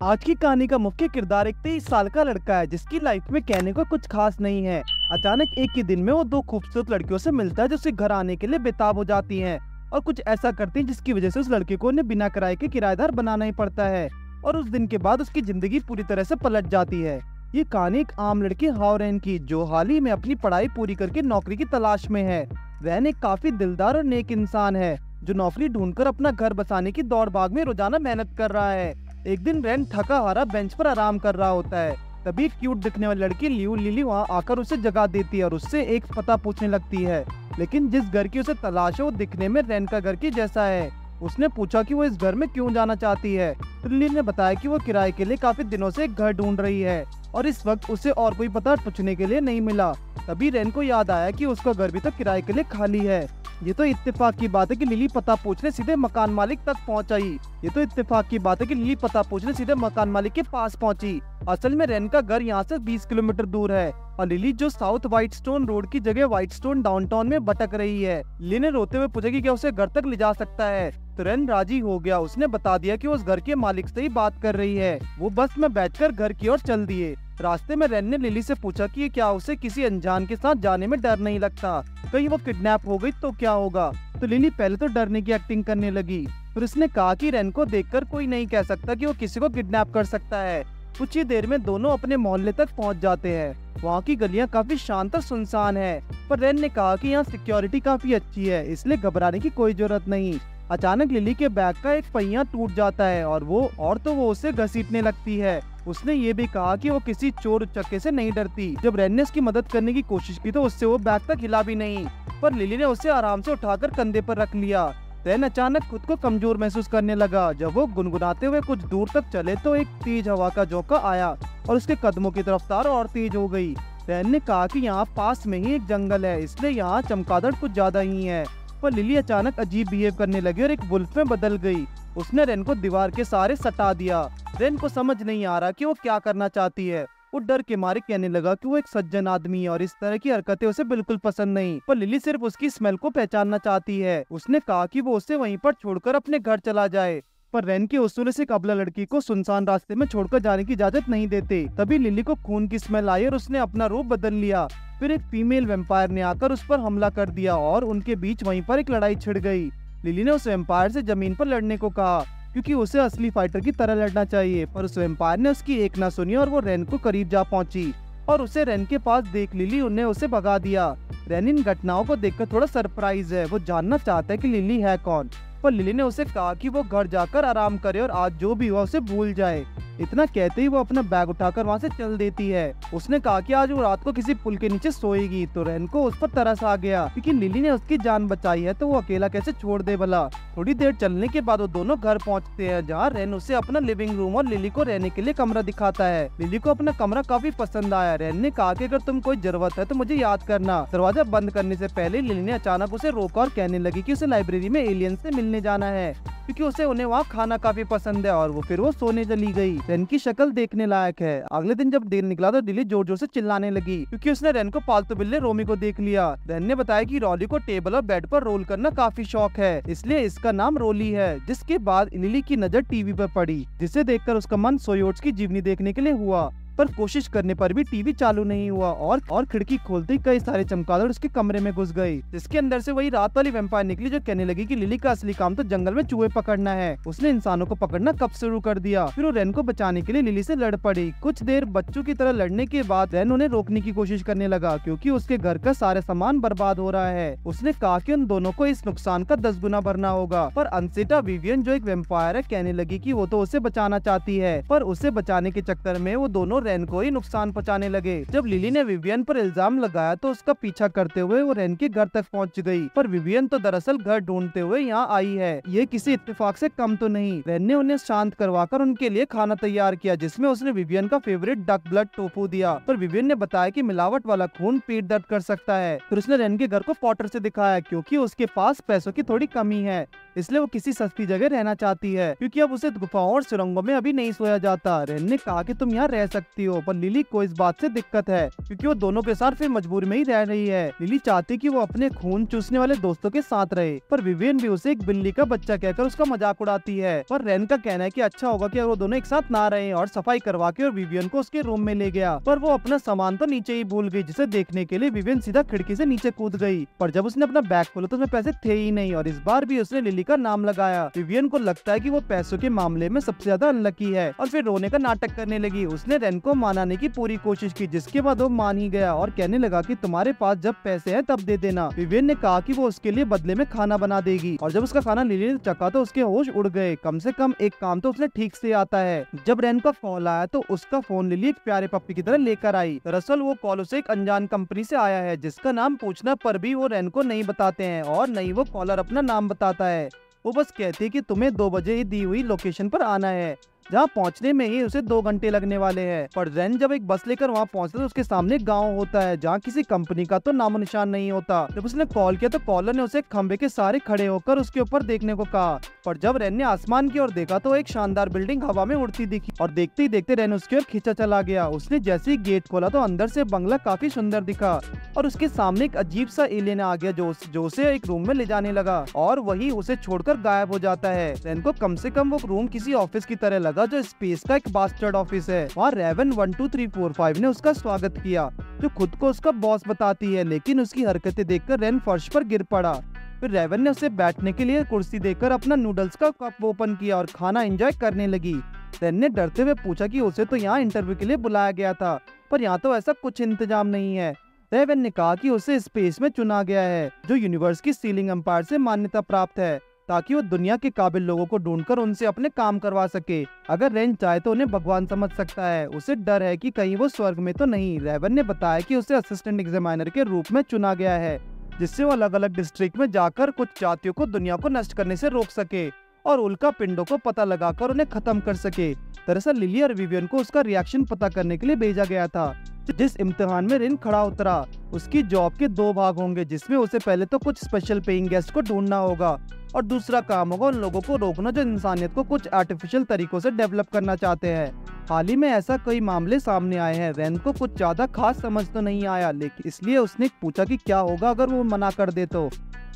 आज की कहानी का मुख्य किरदार एक तेईस साल का लड़का है, जिसकी लाइफ में कहने को कुछ खास नहीं है। अचानक एक ही दिन में वो दो खूबसूरत लड़कियों से मिलता है, जो उसके घर आने के लिए बेताब हो जाती हैं और कुछ ऐसा करती हैं जिसकी वजह से उस लड़के को उन्हें बिना किराए के किराएदार बनाना ही पड़ता है और उस दिन के बाद उसकी ज़िंदगी पूरी तरह से पलट जाती है। ये कहानी एक आम लड़की हावरेन की, जो हाल ही में अपनी पढ़ाई पूरी करके नौकरी की तलाश में है। वह एक काफ़ी दिलदार और नेक इंसान है, जो नौकरी ढूंढकर अपना घर बसाने की दौड़ भाग में रोज़ाना मेहनत कर रहा है। एक दिन रैन थका हारा बेंच पर आराम कर रहा होता है। तभी क्यूट दिखने वाली लड़की लियू लिली वहाँ आकर उसे जगा देती है और उससे एक पता पूछने लगती है। लेकिन जिस घर की उसे तलाश है, वो दिखने में रैन का घर की जैसा है। उसने पूछा कि वो इस घर में क्यों जाना चाहती है? तो लिली ने बताया कि वो किराए के लिए काफ़ी दिनों से एक घर ढूंढ रही है और इस वक्त उसे और कोई पता पूछने के लिए नहीं मिला। तभी रैन को याद आया कि उसका घर भी तो किराए के लिए खाली है। ये तो इत्तेफाक की बात है कि लिली पता पूछने सीधे मकान मालिक तक पहुँच आई। ये तो इत्तेफाक की बात है कि लिली पता पूछने सीधे मकान मालिक के पास पहुँची। असल में रेन का घर यहाँ से 20 किलोमीटर दूर है और लिली जो साउथ व्हाइट स्टोन रोड की जगह व्हाइट स्टोन डाउनटाउन में भटक रही है। लिली ने रोते हुए पूछा कि क्या उसे घर तक ले जा सकता है? तो रेन राज़ी हो गया। उसने बता दिया कि उस घर के मालिक से ही बात कर रही है। वो बस में बैठकर घर की ओर चल दिए। रास्ते में रेन ने लिली से पूछा कि क्या, उसे किसी अनजान के साथ जाने में डर नहीं लगता। कहीं वो किडनैप हो गई तो क्या होगा? तो लिली पहले तो डरने की एक्टिंग करने लगी। फिर उसने कहा कि रेन को देखकर कोई नहीं कह सकता कि वो किसी को किडनैप कर सकता है। कुछ ही देर में दोनों अपने मोहल्ले तक पहुँच जाते हैं। वहाँ की गलियाँ काफ़ी शांत और सुनसान है, पर रेन ने कहा कि यहाँ सिक्योरिटी काफ़ी अच्छी है, इसलिए घबराने की कोई ज़रूरत नहीं। अचानक लिली के बैग का एक पहिया टूट जाता है और वो, और तो वो उसे घसीटने लगती है। उसने ये भी कहा कि वो किसी चोर चक्के से नहीं डरती। जब रेन ने उसकी मदद करने की कोशिश की तो उससे वो बैग तक हिला भी नहीं। पर लिली ने उसे आराम से उठाकर कंधे पर रख लिया। रैन अचानक खुद को कमज़ोर महसूस करने लगा। जब वो गुनगुनाते हुए कुछ दूर तक चले तो एक तेज हवा का झोंका आया और उसके कदमों की रफ्तार और तेज हो गई। रैन ने कहा कि यहाँ पास में ही एक जंगल है, इसलिए यहाँ चमकादड़ कुछ ज़्यादा ही है। पर लिली अचानक अजीब बिहेव करने लगी और एक बुल्फ में बदल गई। उसने रेन को दीवार के सहारे सटा दिया। रेन को समझ नहीं आ रहा कि वो क्या करना चाहती है। वो डर के मारे कहने लगा कि वो एक सज्जन आदमी है और इस तरह की हरकतें उसे बिल्कुल पसंद नहीं, पर लिली सिर्फ़ उसकी स्मेल को पहचानना चाहती है। उसने कहा कि वो उसे वहीं पर छोड़कर अपने घर चला जाए, पर रैन के उसूल से कबला लड़की को सुनसान रास्ते में छोड़कर जाने की इजाज़त नहीं देते। तभी लिली को खून की स्मेल आई और उसने अपना रूप बदल लिया। फिर एक फीमेल वेम्पायर ने आकर उस पर हमला कर दिया और उनके बीच वहीं पर एक लड़ाई छिड़ गई। लिली ने उस वेम्पायर से ज़मीन पर लड़ने को कहा, क्योंकि उसे असली फाइटर की तरह लड़ना चाहिए। पर उस वेम्पायर ने उसकी एक ना सुनी और वो रेन को करीब जा पहुँची, और उसे रेन के पास देख लिली उन्हें उसे भगा दिया। रेन इन घटनाओं को देखकर थोड़ा सरप्राइज़ है, वो जानना चाहता है कि लिली है कौन। पर लिली ने उसे कहा कि वो घर जाकर आराम करे और आज जो भी हुआ उसे भूल जाए। इतना कहते ही वो अपना बैग उठाकर वहाँ से चल देती है। उसने कहा कि आज वो रात को किसी पुल के नीचे सोएगी तो रैन को उस पर तरस आ गया। क्योंकि लिली ने उसकी जान बचाई है तो वो अकेला कैसे छोड़ दे भला? थोड़ी देर चलने के बाद वो दोनों घर पहुँचते हैं, जहाँ रैन उसे अपना लिविंग रूम और लिली को रहने के लिए कमरा दिखाता है। लिली को अपना कमरा काफ़ी पसंद आया। रैन ने कहा की अगर तुम कोई ज़रूरत है तो मुझे याद करना। दरवाज़ा बंद करने ऐसी पहले लिली ने अचानक उसे रोका और कहने लगी की उसे लाइब्रेरी में एलियन ऐसी मिलने जाना है, क्योंकि उसे उन्हें वहाँ खाना काफ़ी पसंद है और वो फिर वो सोने चली गई। रेन की शक्ल देखने लायक है। अगले दिन जब दिन निकला तो दिल्ली ज़ोर ज़ोर से चिल्लाने लगी, क्योंकि उसने रेन को पालतू बिल्ले रोमी को देख लिया। रेन ने बताया कि रॉली को टेबल और बेड पर रोल करना काफ़ी शौक है, इसलिए इसका नाम रोली है, जिसके बाद लिली की नज़र टीवी पर पड़ी, जिसे देखकर उसका मन सोयोट्स की जीवनी देखने के लिए हुआ। पर कोशिश करने पर भी टीवी चालू नहीं हुआ और और खिड़की खोलते ही कई सारे चमकादड़ उसके कमरे में घुस गई जिसके अंदर से वही रात वाली वेम्पायर निकली जो कहने लगी कि लिली का असली काम तो जंगल में चूहे पकड़ना है। उसने इंसानों को पकड़ना कब शुरू कर दिया? फिर वो रेन को बचाने के लिए लिली से लड़ पड़ी। कुछ देर बच्चों की तरह लड़ने के बाद रेन उन्हें रोकने की कोशिश करने लगा क्यूँकी उसके घर का सारे सामान बर्बाद हो रहा है। उसने कहा की उन दोनों को इस नुकसान का दस गुना भरना होगा। पर अंसिटा विवियन जो एक वेम्पायर है, कहने लगी की वो तो उसे बचाना चाहती है। पर उसे बचाने के चक्कर में वो दोनों रेन को ही नुकसान पहुँचाने लगे। जब लिली ने विवियन पर इल्ज़ाम लगाया तो उसका पीछा करते हुए वो रेन के घर तक पहुँच गई। पर विवियन तो दरअसल घर ढूंढते हुए यहाँ आई है। ये किसी इत्तेफाक से कम तो नहीं। रेन ने उन्हें शांत करवाकर उनके लिए खाना तैयार किया, जिसमें उसने विवियन का फेवरेट डक ब्लड टोफू दिया। पर विवियन ने बताया की मिलावट वाला खून पेट दर्द कर सकता है। फिर उसने रेन के घर को पॉटर से दिखाया, क्योंकि उसके पास पैसों की थोड़ी कमी है। इसलिए वो किसी सस्ती जगह रहना चाहती है, क्योंकि अब उसे गुफाओं और सुरंगों में अभी नहीं सोया जाता। रेन ने कहा कि तुम यहाँ रह सकती हो, पर लिली को इस बात से दिक्कत है, क्योंकि वो दोनों के साथ फिर मजबूरी में ही रह रही है। लिली चाहती कि वो अपने खून चूसने वाले दोस्तों के साथ रहे, पर विवियन भी उसे एक बिल्ली का बच्चा कहकर उसका मज़ाक उड़ाती है। पर रेन का कहना है की अच्छा होगा की वो दोनों एक साथ ना रहे और सफ़ाई करवा के और विवियन को उसके रूम में ले गया। पर वो अपना सामान तो नीचे ही भूल गई, जिसे देखने के लिए विवियन सीधा खिड़की से नीचे कूद गई। पर जब उसने अपना बैग खोला तो उसमें पैसे थे ही नहीं, और इस बार भी उसने लिली का नाम लगाया। विवियन को लगता है कि वो पैसों के मामले में सबसे ज़्यादा अनलकी है और फिर रोने का नाटक करने लगी। उसने रेन को मनाने की पूरी कोशिश की, जिसके बाद वो मान ही गया और कहने लगा कि तुम्हारे पास जब पैसे हैं तब दे देना। विवियन ने कहा कि वो उसके लिए बदले में खाना बना देगी और जब उसका खाना लिली ने चखा तो उसके होश उड़ गए। कम से कम एक काम तो उसने ठीक से आता है। जब रेन का कॉल आया तो उसका फ़ोन लिली एक प्यारे पप्पी की तरह लेकर आई। दरअसल वो कॉल उसे एक अनजान कंपनी से आया है, जिसका नाम पूछना पर भी वो रेन को नहीं बताते हैं और नहीं वो कॉलर अपना नाम बताता है। वो बस कहती है कि तुम्हें दो बजे ही दी हुई लोकेशन पर आना है। जहाँ पहुँचने में ही उसे दो घंटे लगने वाले हैं। पर रेन जब एक बस लेकर वहाँ पहुँचता तो उसके सामने गाँव होता है, जहाँ किसी कंपनी का तो नामो निशान नहीं होता। जब उसने कॉल किया तो कॉलर ने उसे खम्बे के सारे खड़े होकर उसके ऊपर देखने को कहा। पर जब रेन ने आसमान की ओर देखा तो एक शानदार बिल्डिंग हवा में उड़ती दिखी और देखते ही देखते रेन उसकी ओर खींचा चला गया। उसने जैसे ही गेट खोला तो अंदर से बंगला काफ़ी सुंदर दिखा और उसके सामने एक अजीब सा एलियन आ गया जो जो उसे एक रूम में ले जाने लगा और वही उसे छोड़कर गायब हो जाता है। रेन को कम से कम वो रूम किसी ऑफ़िस की तरह लगा जो स्पेस का एक बास्टर्ड ऑफ़िस है, वहाँ Raven one two three four five ने उसका स्वागत किया, जो खुद को उसका बॉस बताती है, लेकिन उसकी हरकतें देखकर रेन फर्श पर गिर पड़ा। फिर रेवन ने उसे बैठने के लिए कुर्सी देकर अपना नूडल्स का कप ओपन किया और खाना एंजॉय करने लगी। रेन ने डरते हुए पूछा कि उसे तो यहाँ इंटरव्यू के लिए बुलाया गया था, पर यहाँ तो ऐसा कुछ इंतज़ाम नहीं है। रेवन ने कहा कि उसे स्पेस में चुना गया है, जो यूनिवर्स की सीलिंग एम्पायर से मान्यता प्राप्त है। ताकि वो दुनिया के काबिल लोगों को ढूंढकर उनसे अपने काम करवा सके। अगर रेन चाहे तो उन्हें भगवान समझ सकता है। उसे डर है कि कहीं वो स्वर्ग में तो नहीं। रेवन ने बताया कि उसे असिस्टेंट एग्जामिनर के रूप में चुना गया है, जिससे वो अलग अलग डिस्ट्रिक्ट में जाकर कुछ जातियों को दुनिया को नष्ट करने से रोक सके और उल्का पिंडों को पता लगाकर उन्हें खत्म कर सके। दरअसल लिली और विवियन को उसका रिएक्शन पता करने के लिए भेजा गया था, जिस इम्तिहान में रिन खड़ा उतरा। उसकी जॉब के दो भाग होंगे, जिसमें उसे पहले तो कुछ स्पेशल पेइंग गेस्ट को ढूंढना होगा। और दूसरा काम होगा, उन लोगों को रोकना जो इंसानियत को कुछ आर्टिफिशियल तरीकों से डेवलप करना चाहते हैं। हाल ही में ऐसा कई मामले सामने आए हैं। रैन को कुछ ज़्यादा खास समझ तो नहीं आया, लेकिन इसलिए उसने पूछा कि क्या होगा अगर वो मना कर दे तो।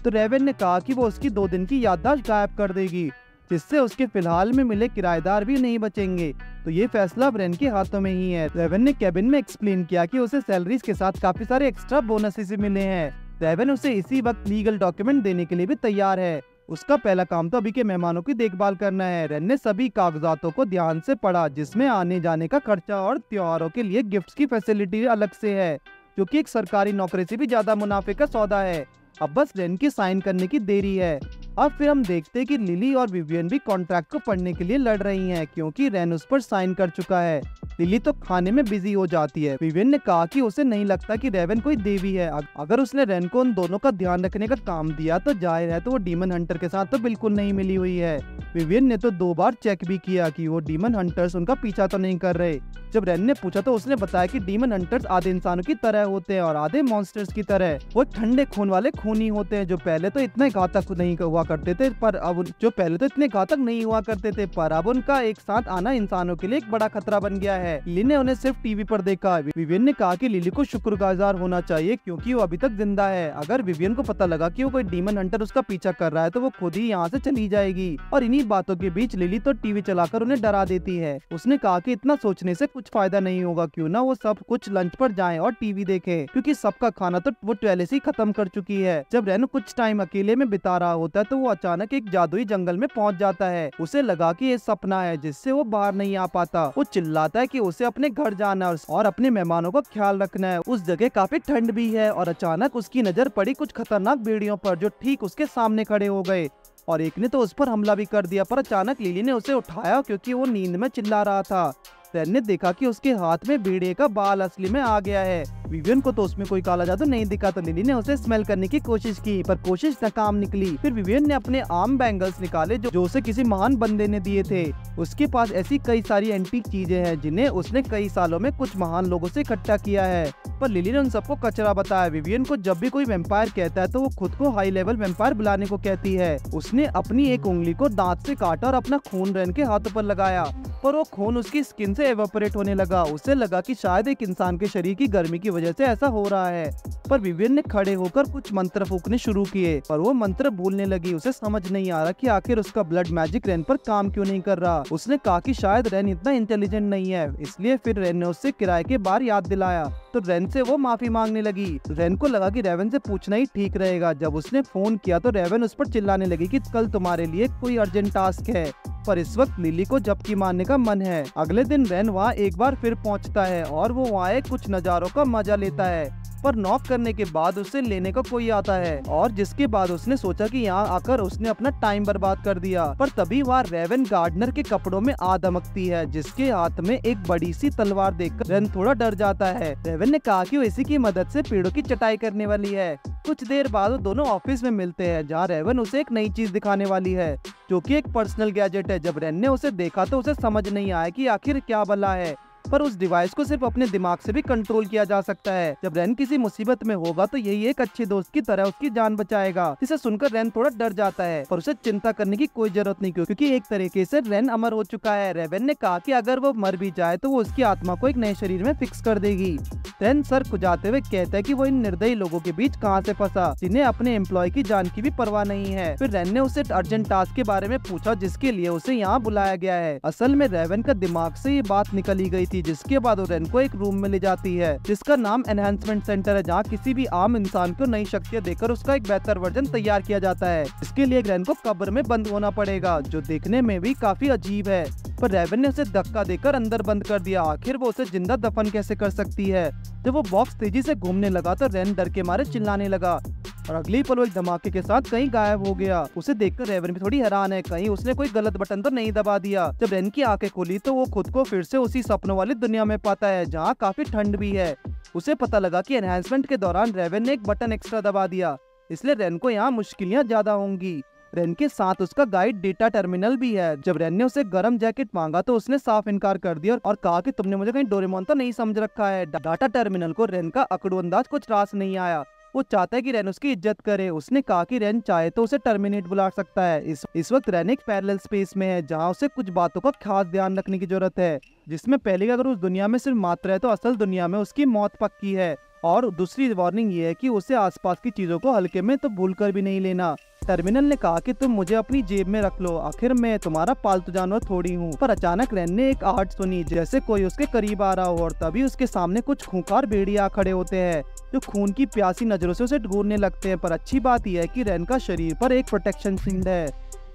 तो रेवन ने कहा कि वो उसकी दो दिन की याददाश्त गायब कर देगी, जिससे उसके फ़िलहाल में मिले किराएदार भी नहीं बचेंगे। तो ये फैसला ब्रेन के हाथों में ही है। रेवन ने कैबिन में एक्सप्लेन किया कि उसे सैलरीज के साथ काफ़ी सारे एक्स्ट्रा बोनसेस मिले हैं। रेवन उसे इसी वक्त लीगल डॉक्यूमेंट देने के लिए भी तैयार है। उसका पहला काम तो अभी के मेहमानों की देखभाल करना है। रेन ने सभी कागजातों को ध्यान से पढ़ा, जिसमें आने जाने का खर्चा और त्योहारों के लिए गिफ्ट्स की फैसिलिटी अलग से है, जो कि एक सरकारी नौकरी से भी ज़्यादा मुनाफे का सौदा है। अब बस रेन की साइन करने की देरी है। अब फिर हम देखते हैं कि लिली और विवियन भी कॉन्ट्रैक्ट को पढ़ने के लिए लड़ रही हैं, क्योंकि रेन उस पर साइन कर चुका है। लिली तो खाने में बिज़ी हो जाती है। विवियन ने कहा कि उसे नहीं लगता कि रेवन कोई देवी है। अगर उसने रेन को उन दोनों का ध्यान रखने का काम दिया तो ज़ाहिर है तो वो डीमन हंटर के साथ तो बिल्कुल नहीं मिली हुई है। विवियन ने तो दो बार चेक भी किया कि वो डीमन हंटर्स उनका पीछा तो नहीं कर रहे। जब रेन ने पूछा तो उसने बताया कि डीमन हंटर्स आधे इंसानों की तरह होते हैं और आधे मॉन्स्टर्स की तरह। वो ठंडे खून वाले खूनी होते हैं, जो पहले तो इतने घातक नहीं हुआ करते थे, पर अब जो पहले तो इतने घातक नहीं हुआ करते थे, पर अब उनका एक साथ आना इंसानों के लिए एक बड़ा खतरा बन गया है। लिली ने उन्हें सिर्फ़ टीवी पर देखा। विवियन ने कहा कि लिली को शुक्रगुजार होना चाहिए, क्योंकि वो अभी तक ज़िंदा है। अगर विवियन को पता लगा कि वो कोई डीमन हंटर उसका पीछा कर रहा है तो वो खुद ही यहाँ से चली जाएगी। और इन्हीं बातों के बीच लिली तो टीवी चलाकर उन्हें डरा देती है। उसने कहा कि इतना सोचने से कुछ फ़ायदा नहीं होगा, क्यों ना वो सब कुछ लंच पर जाएँ और टीवी देखें, क्योंकि सबका खाना तो वो पहले से ही खत्म कर चुकी है। जब रेनो कुछ टाइम अकेले में बिता रहा होता है तो वो अचानक एक जादुई जंगल में पहुँच जाता है। उसे लगा कि ये सपना है जिससे वो बाहर नहीं आ पाता। वो चिल्लाता है कि उसे अपने घर जाना और अपने मेहमानों का ख्याल रखना है। उस जगह काफ़ी ठंड भी है और अचानक उसकी नज़र पड़ी कुछ खतरनाक बेड़ियों पर जो ठीक उसके सामने खड़े हो गए। और एक ने तो उस पर हमला भी कर दिया, पर अचानक लिली ने उसे उठाया क्योंकि वो नींद में चिल्ला रहा था। रैन ने देखा कि उसके हाथ में भेड़िए का बाल असली में आ गया है। विवियन को तो उसमें कोई काला जादू नहीं दिखा तो लिली ने उसे स्मेल करने की कोशिश की पर कोशिश नाकाम निकली। फिर विवियन ने अपने आम बैंगल्स निकाले जो, जो उसे किसी महान बंदे ने दिए थे। उसके पास ऐसी कई सारी एंटीक चीज़ें हैं जिन्हें उसने कई सालों में कुछ महान लोगों से इकट्ठा किया है। पर लिली ने उन सबको कचरा बताया। विवियन को जब भी कोई वेम्पायर कहता है तो वो खुद को हाई लेवल वेम्पायर बुलाने को कहती है। उसने अपनी एक उंगली को दांत से काटा और अपना खून रेन के हाथों पर लगाया। पर वो खून उसकी स्किन से एवोपरेट होने लगा। उसे लगा कि शायद एक इंसान के शरीर की गर्मी की वजह से ऐसा हो रहा है। पर विवियन ने खड़े होकर कुछ मंत्र फूकने शुरू किए, पर वो मंत्र भूलने लगी। उसे समझ नहीं आ रहा कि आखिर उसका ब्लड मैजिक रेन पर काम क्यों नहीं कर रहा। उसने कहा कि शायद रेन इतना इंटेलिजेंट नहीं है, इसलिए फिर रेन ने उससे किराए के बार याद दिलाया। तो रेन से वो माफ़ी मांगने लगी। रेन को लगा कि रेवन से पूछना ही ठीक रहेगा। जब उसने फ़ोन किया तो रेवन उस पर चिल्लाने लगी कि कल तुम्हारे लिए कोई अर्जेंट टास्क है। पर इस वक्त लिली को जबकि मारने का मन है। अगले दिन रेन वहाँ एक बार फिर पहुँचता है और वो वहाँ कुछ नजारों का मज़ा लेता है। पर नॉक करने के बाद उसे लेने का कोई आता है। और जिसके बाद उसने सोचा कि यहाँ आकर उसने अपना टाइम बर्बाद कर दिया। पर तभी वहाँ रेवन गार्डनर के कपड़ों में आ दमकती है, जिसके हाथ में एक बड़ी सी तलवार देखकर रेन थोड़ा डर जाता है। रेवन ने कहा कि इसी की मदद से पेड़ों की चटाई करने वाली है। कुछ देर बाद वो दोनों ऑफ़िस में मिलते हैं, जहाँ रेवन उसे एक नई चीज़ दिखाने वाली है, जो कि एक पर्सनल गैजेट है। जब रेन ने उसे देखा तो उसे समझ नहीं आया कि आखिर क्या बला है। पर उस डिवाइस को सिर्फ़ अपने दिमाग से भी कंट्रोल किया जा सकता है। जब रैन किसी मुसीबत में होगा तो यही एक अच्छे दोस्त की तरह उसकी जान बचाएगा। इसे सुनकर रैन थोड़ा डर जाता है पर उसे चिंता करने की कोई ज़रूरत नहीं क्योंकि एक तरीके से रैन अमर हो चुका है। रेवन ने कहा कि अगर वो मर भी जाए तो वो उसकी आत्मा को एक नए शरीर में फिक्स कर देगी। रैन सर खुजाते हुए कहता है की वो इन निर्दयी लोगों के बीच कहाँ से फंसा, जिन्हें अपने एम्प्लॉय की जान की भी परवाह नहीं है। फिर रैन ने उसे अर्जेंट टास्क के बारे में पूछा, जिसके लिए उसे यहाँ बुलाया गया है। असल में रेवन का दिमाग से ये बात निकली गई थी जिसके बाद वो रेन को एक रूम में ले जाती है, जिसका नाम एनहेंसमेंट सेंटर है, जहाँ किसी भी आम इंसान को नई शक्तियाँ देकर उसका एक बेहतर वर्जन तैयार किया जाता है। इसके लिए रेन को कब्र में बंद होना पड़ेगा, जो देखने में भी काफ़ी अजीब है। पर रेवन ने उसे धक्का देकर अंदर बंद कर दिया। आखिर वो उसे ज़िंदा दफन कैसे कर सकती है? जब वो बॉक्स तेज़ी से घूमने लगा तो रेन डर के मारे चिल्लाने लगा। और अगली पल वो एक धमाके के साथ कहीं गायब हो गया। उसे देखकर रेवन भी थोड़ी हैरान है। कहीं उसने कोई गलत बटन तो नहीं दबा दिया। जब रेन की आँखें खोली तो वो खुद को फिर से उसी सपनों वाली दुनिया में पाता है, जहाँ काफ़ी ठंड भी है। उसे पता लगा कि एनहेंसमेंट के दौरान रेवन ने एक बटन एक्स्ट्रा दबा दिया। इसलिए रेन को यहाँ मुश्किलियाँ ज़्यादा होंगी। रेन के साथ उसका गाइड डेटा टर्मिनल भी है। जब रेन ने उसे गर्म जैकेट मांगा तो उसने साफ़ इनकार कर दिया और कहा कि तुमने मुझे कहीं डोरेमोन तो नहीं समझ रखा है। डाटा टर्मिनल को रेन का अकड़ू अंदाज कुछ रास नहीं आया। वो चाहता है कि रैन उसकी इज़्ज़त करे। उसने कहा कि रैन चाहे तो उसे टर्मिनेट बुला सकता है। इस इस वक्त रैन एक पैरल स्पेस में है, जहाँ उसे कुछ बातों का खास ध्यान रखने की ज़रूरत है, जिसमें पहले अगर उस दुनिया में सिर्फ़ मात्र है तो असल दुनिया में उसकी मौत पक्की है। और दूसरी वार्निंग ये है कि उसे आसपास की चीज़ों को हल्के में तो भूल कर भी नहीं लेना। टर्मिनल ने कहा कि तुम मुझे अपनी जेब में रख लो। आखिर मैं तुम्हारा पालतू जानवर थोड़ी हूँ, पर अचानक रैन ने एक आर्ट सुनी, जैसे कोई उसके करीब आ रहा हो और तभी उसके सामने कुछ खूंखार भेड़िया खड़े होते हैं, जो खून की प्यासी नज़रों से उसे ढूँढने लगते हैं। पर अच्छी बात यह है कि रैन का शरीर पर एक प्रोटेक्शन शील्ड है,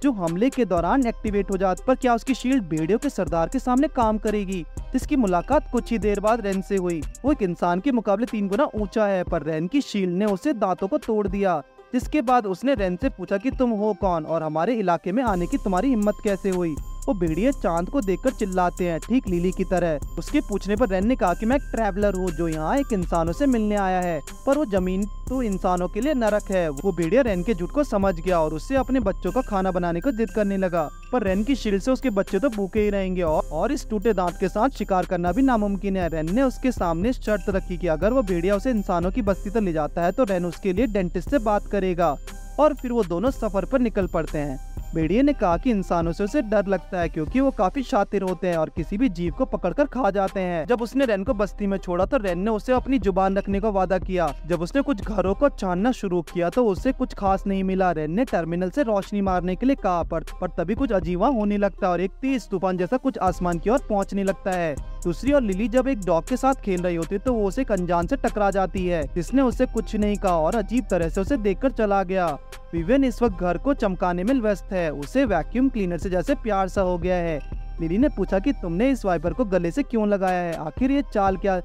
जो हमले के दौरान एक्टिवेट हो जाती, पर क्या उसकी शील्ड भेड़ियों के सरदार के सामने काम करेगी? जिसकी मुलाकात कुछ ही देर बाद रैन से हुई। वो एक इंसान के मुकाबले तीन गुना ऊँचा है, पर रैन की शील्ड ने उसे दांतों को तोड़ दिया। जिसके बाद उसने रेन से पूछा कि तुम हो कौन और हमारे इलाके में आने की तुम्हारी हिम्मत कैसे हुई? वो भेड़िए चाँद को देखकर चिल्लाते हैं ठीक लीली की तरह। उसके पूछने पर रैन ने कहा कि मैं एक ट्रैवलर हूँ जो यहाँ एक इंसानों से मिलने आया है पर वो ज़मीन तो इंसानों के लिए नरक है। वो भेड़िया रैन के झूठ को समझ गया और उससे अपने बच्चों का खाना बनाने को जिद करने लगा। पर रैन की शील से उसके बच्चे तो भूखे ही रहेंगे और, और इस टूटे दांत के साथ शिकार करना भी नामुमकिन है। रैन ने उसके सामने शर्त रखी की अगर वो भेड़िया उसे इंसानों की बस्ती तक ले जाता है तो रैन उसके लिए डेंटिस्ट से बात करेगा और फिर वो दोनों सफ़र पर निकल पड़ते हैं। भेड़िए ने कहा कि इंसानों से उसे डर लगता है क्योंकि वो काफ़ी शातिर होते हैं और किसी भी जीव को पकड़कर खा जाते हैं। जब उसने रेन को बस्ती में छोड़ा तो रेन ने उसे अपनी ज़ुबान रखने का वादा किया। जब उसने कुछ घरों को छानना शुरू किया तो उसे कुछ खास नहीं मिला। रेन ने टर्मिनल से रोशनी मारने के लिए कहा पर, पर तभी कुछ अजीवा होने लगता और एक तेज तूफ़ान जैसा कुछ आसमान की ओर पहुँचने लगता है। दूसरी और लिली जब एक डॉग के साथ खेल रही होती है तो वो उसे एक से टकरा जाती है। जिसने उसे कुछ नहीं कहा और अजीब तरह से उसे देखकर चला गया। विवियन इस वक्त घर को चमकाने में व्यस्त है। उसे वैक्यूम क्लीनर से जैसे प्यार सा हो गया है। लिली ने पूछा कि तुमने इस वाइपर को गले से क्यों लगाया है? आखिर ये चाल क्या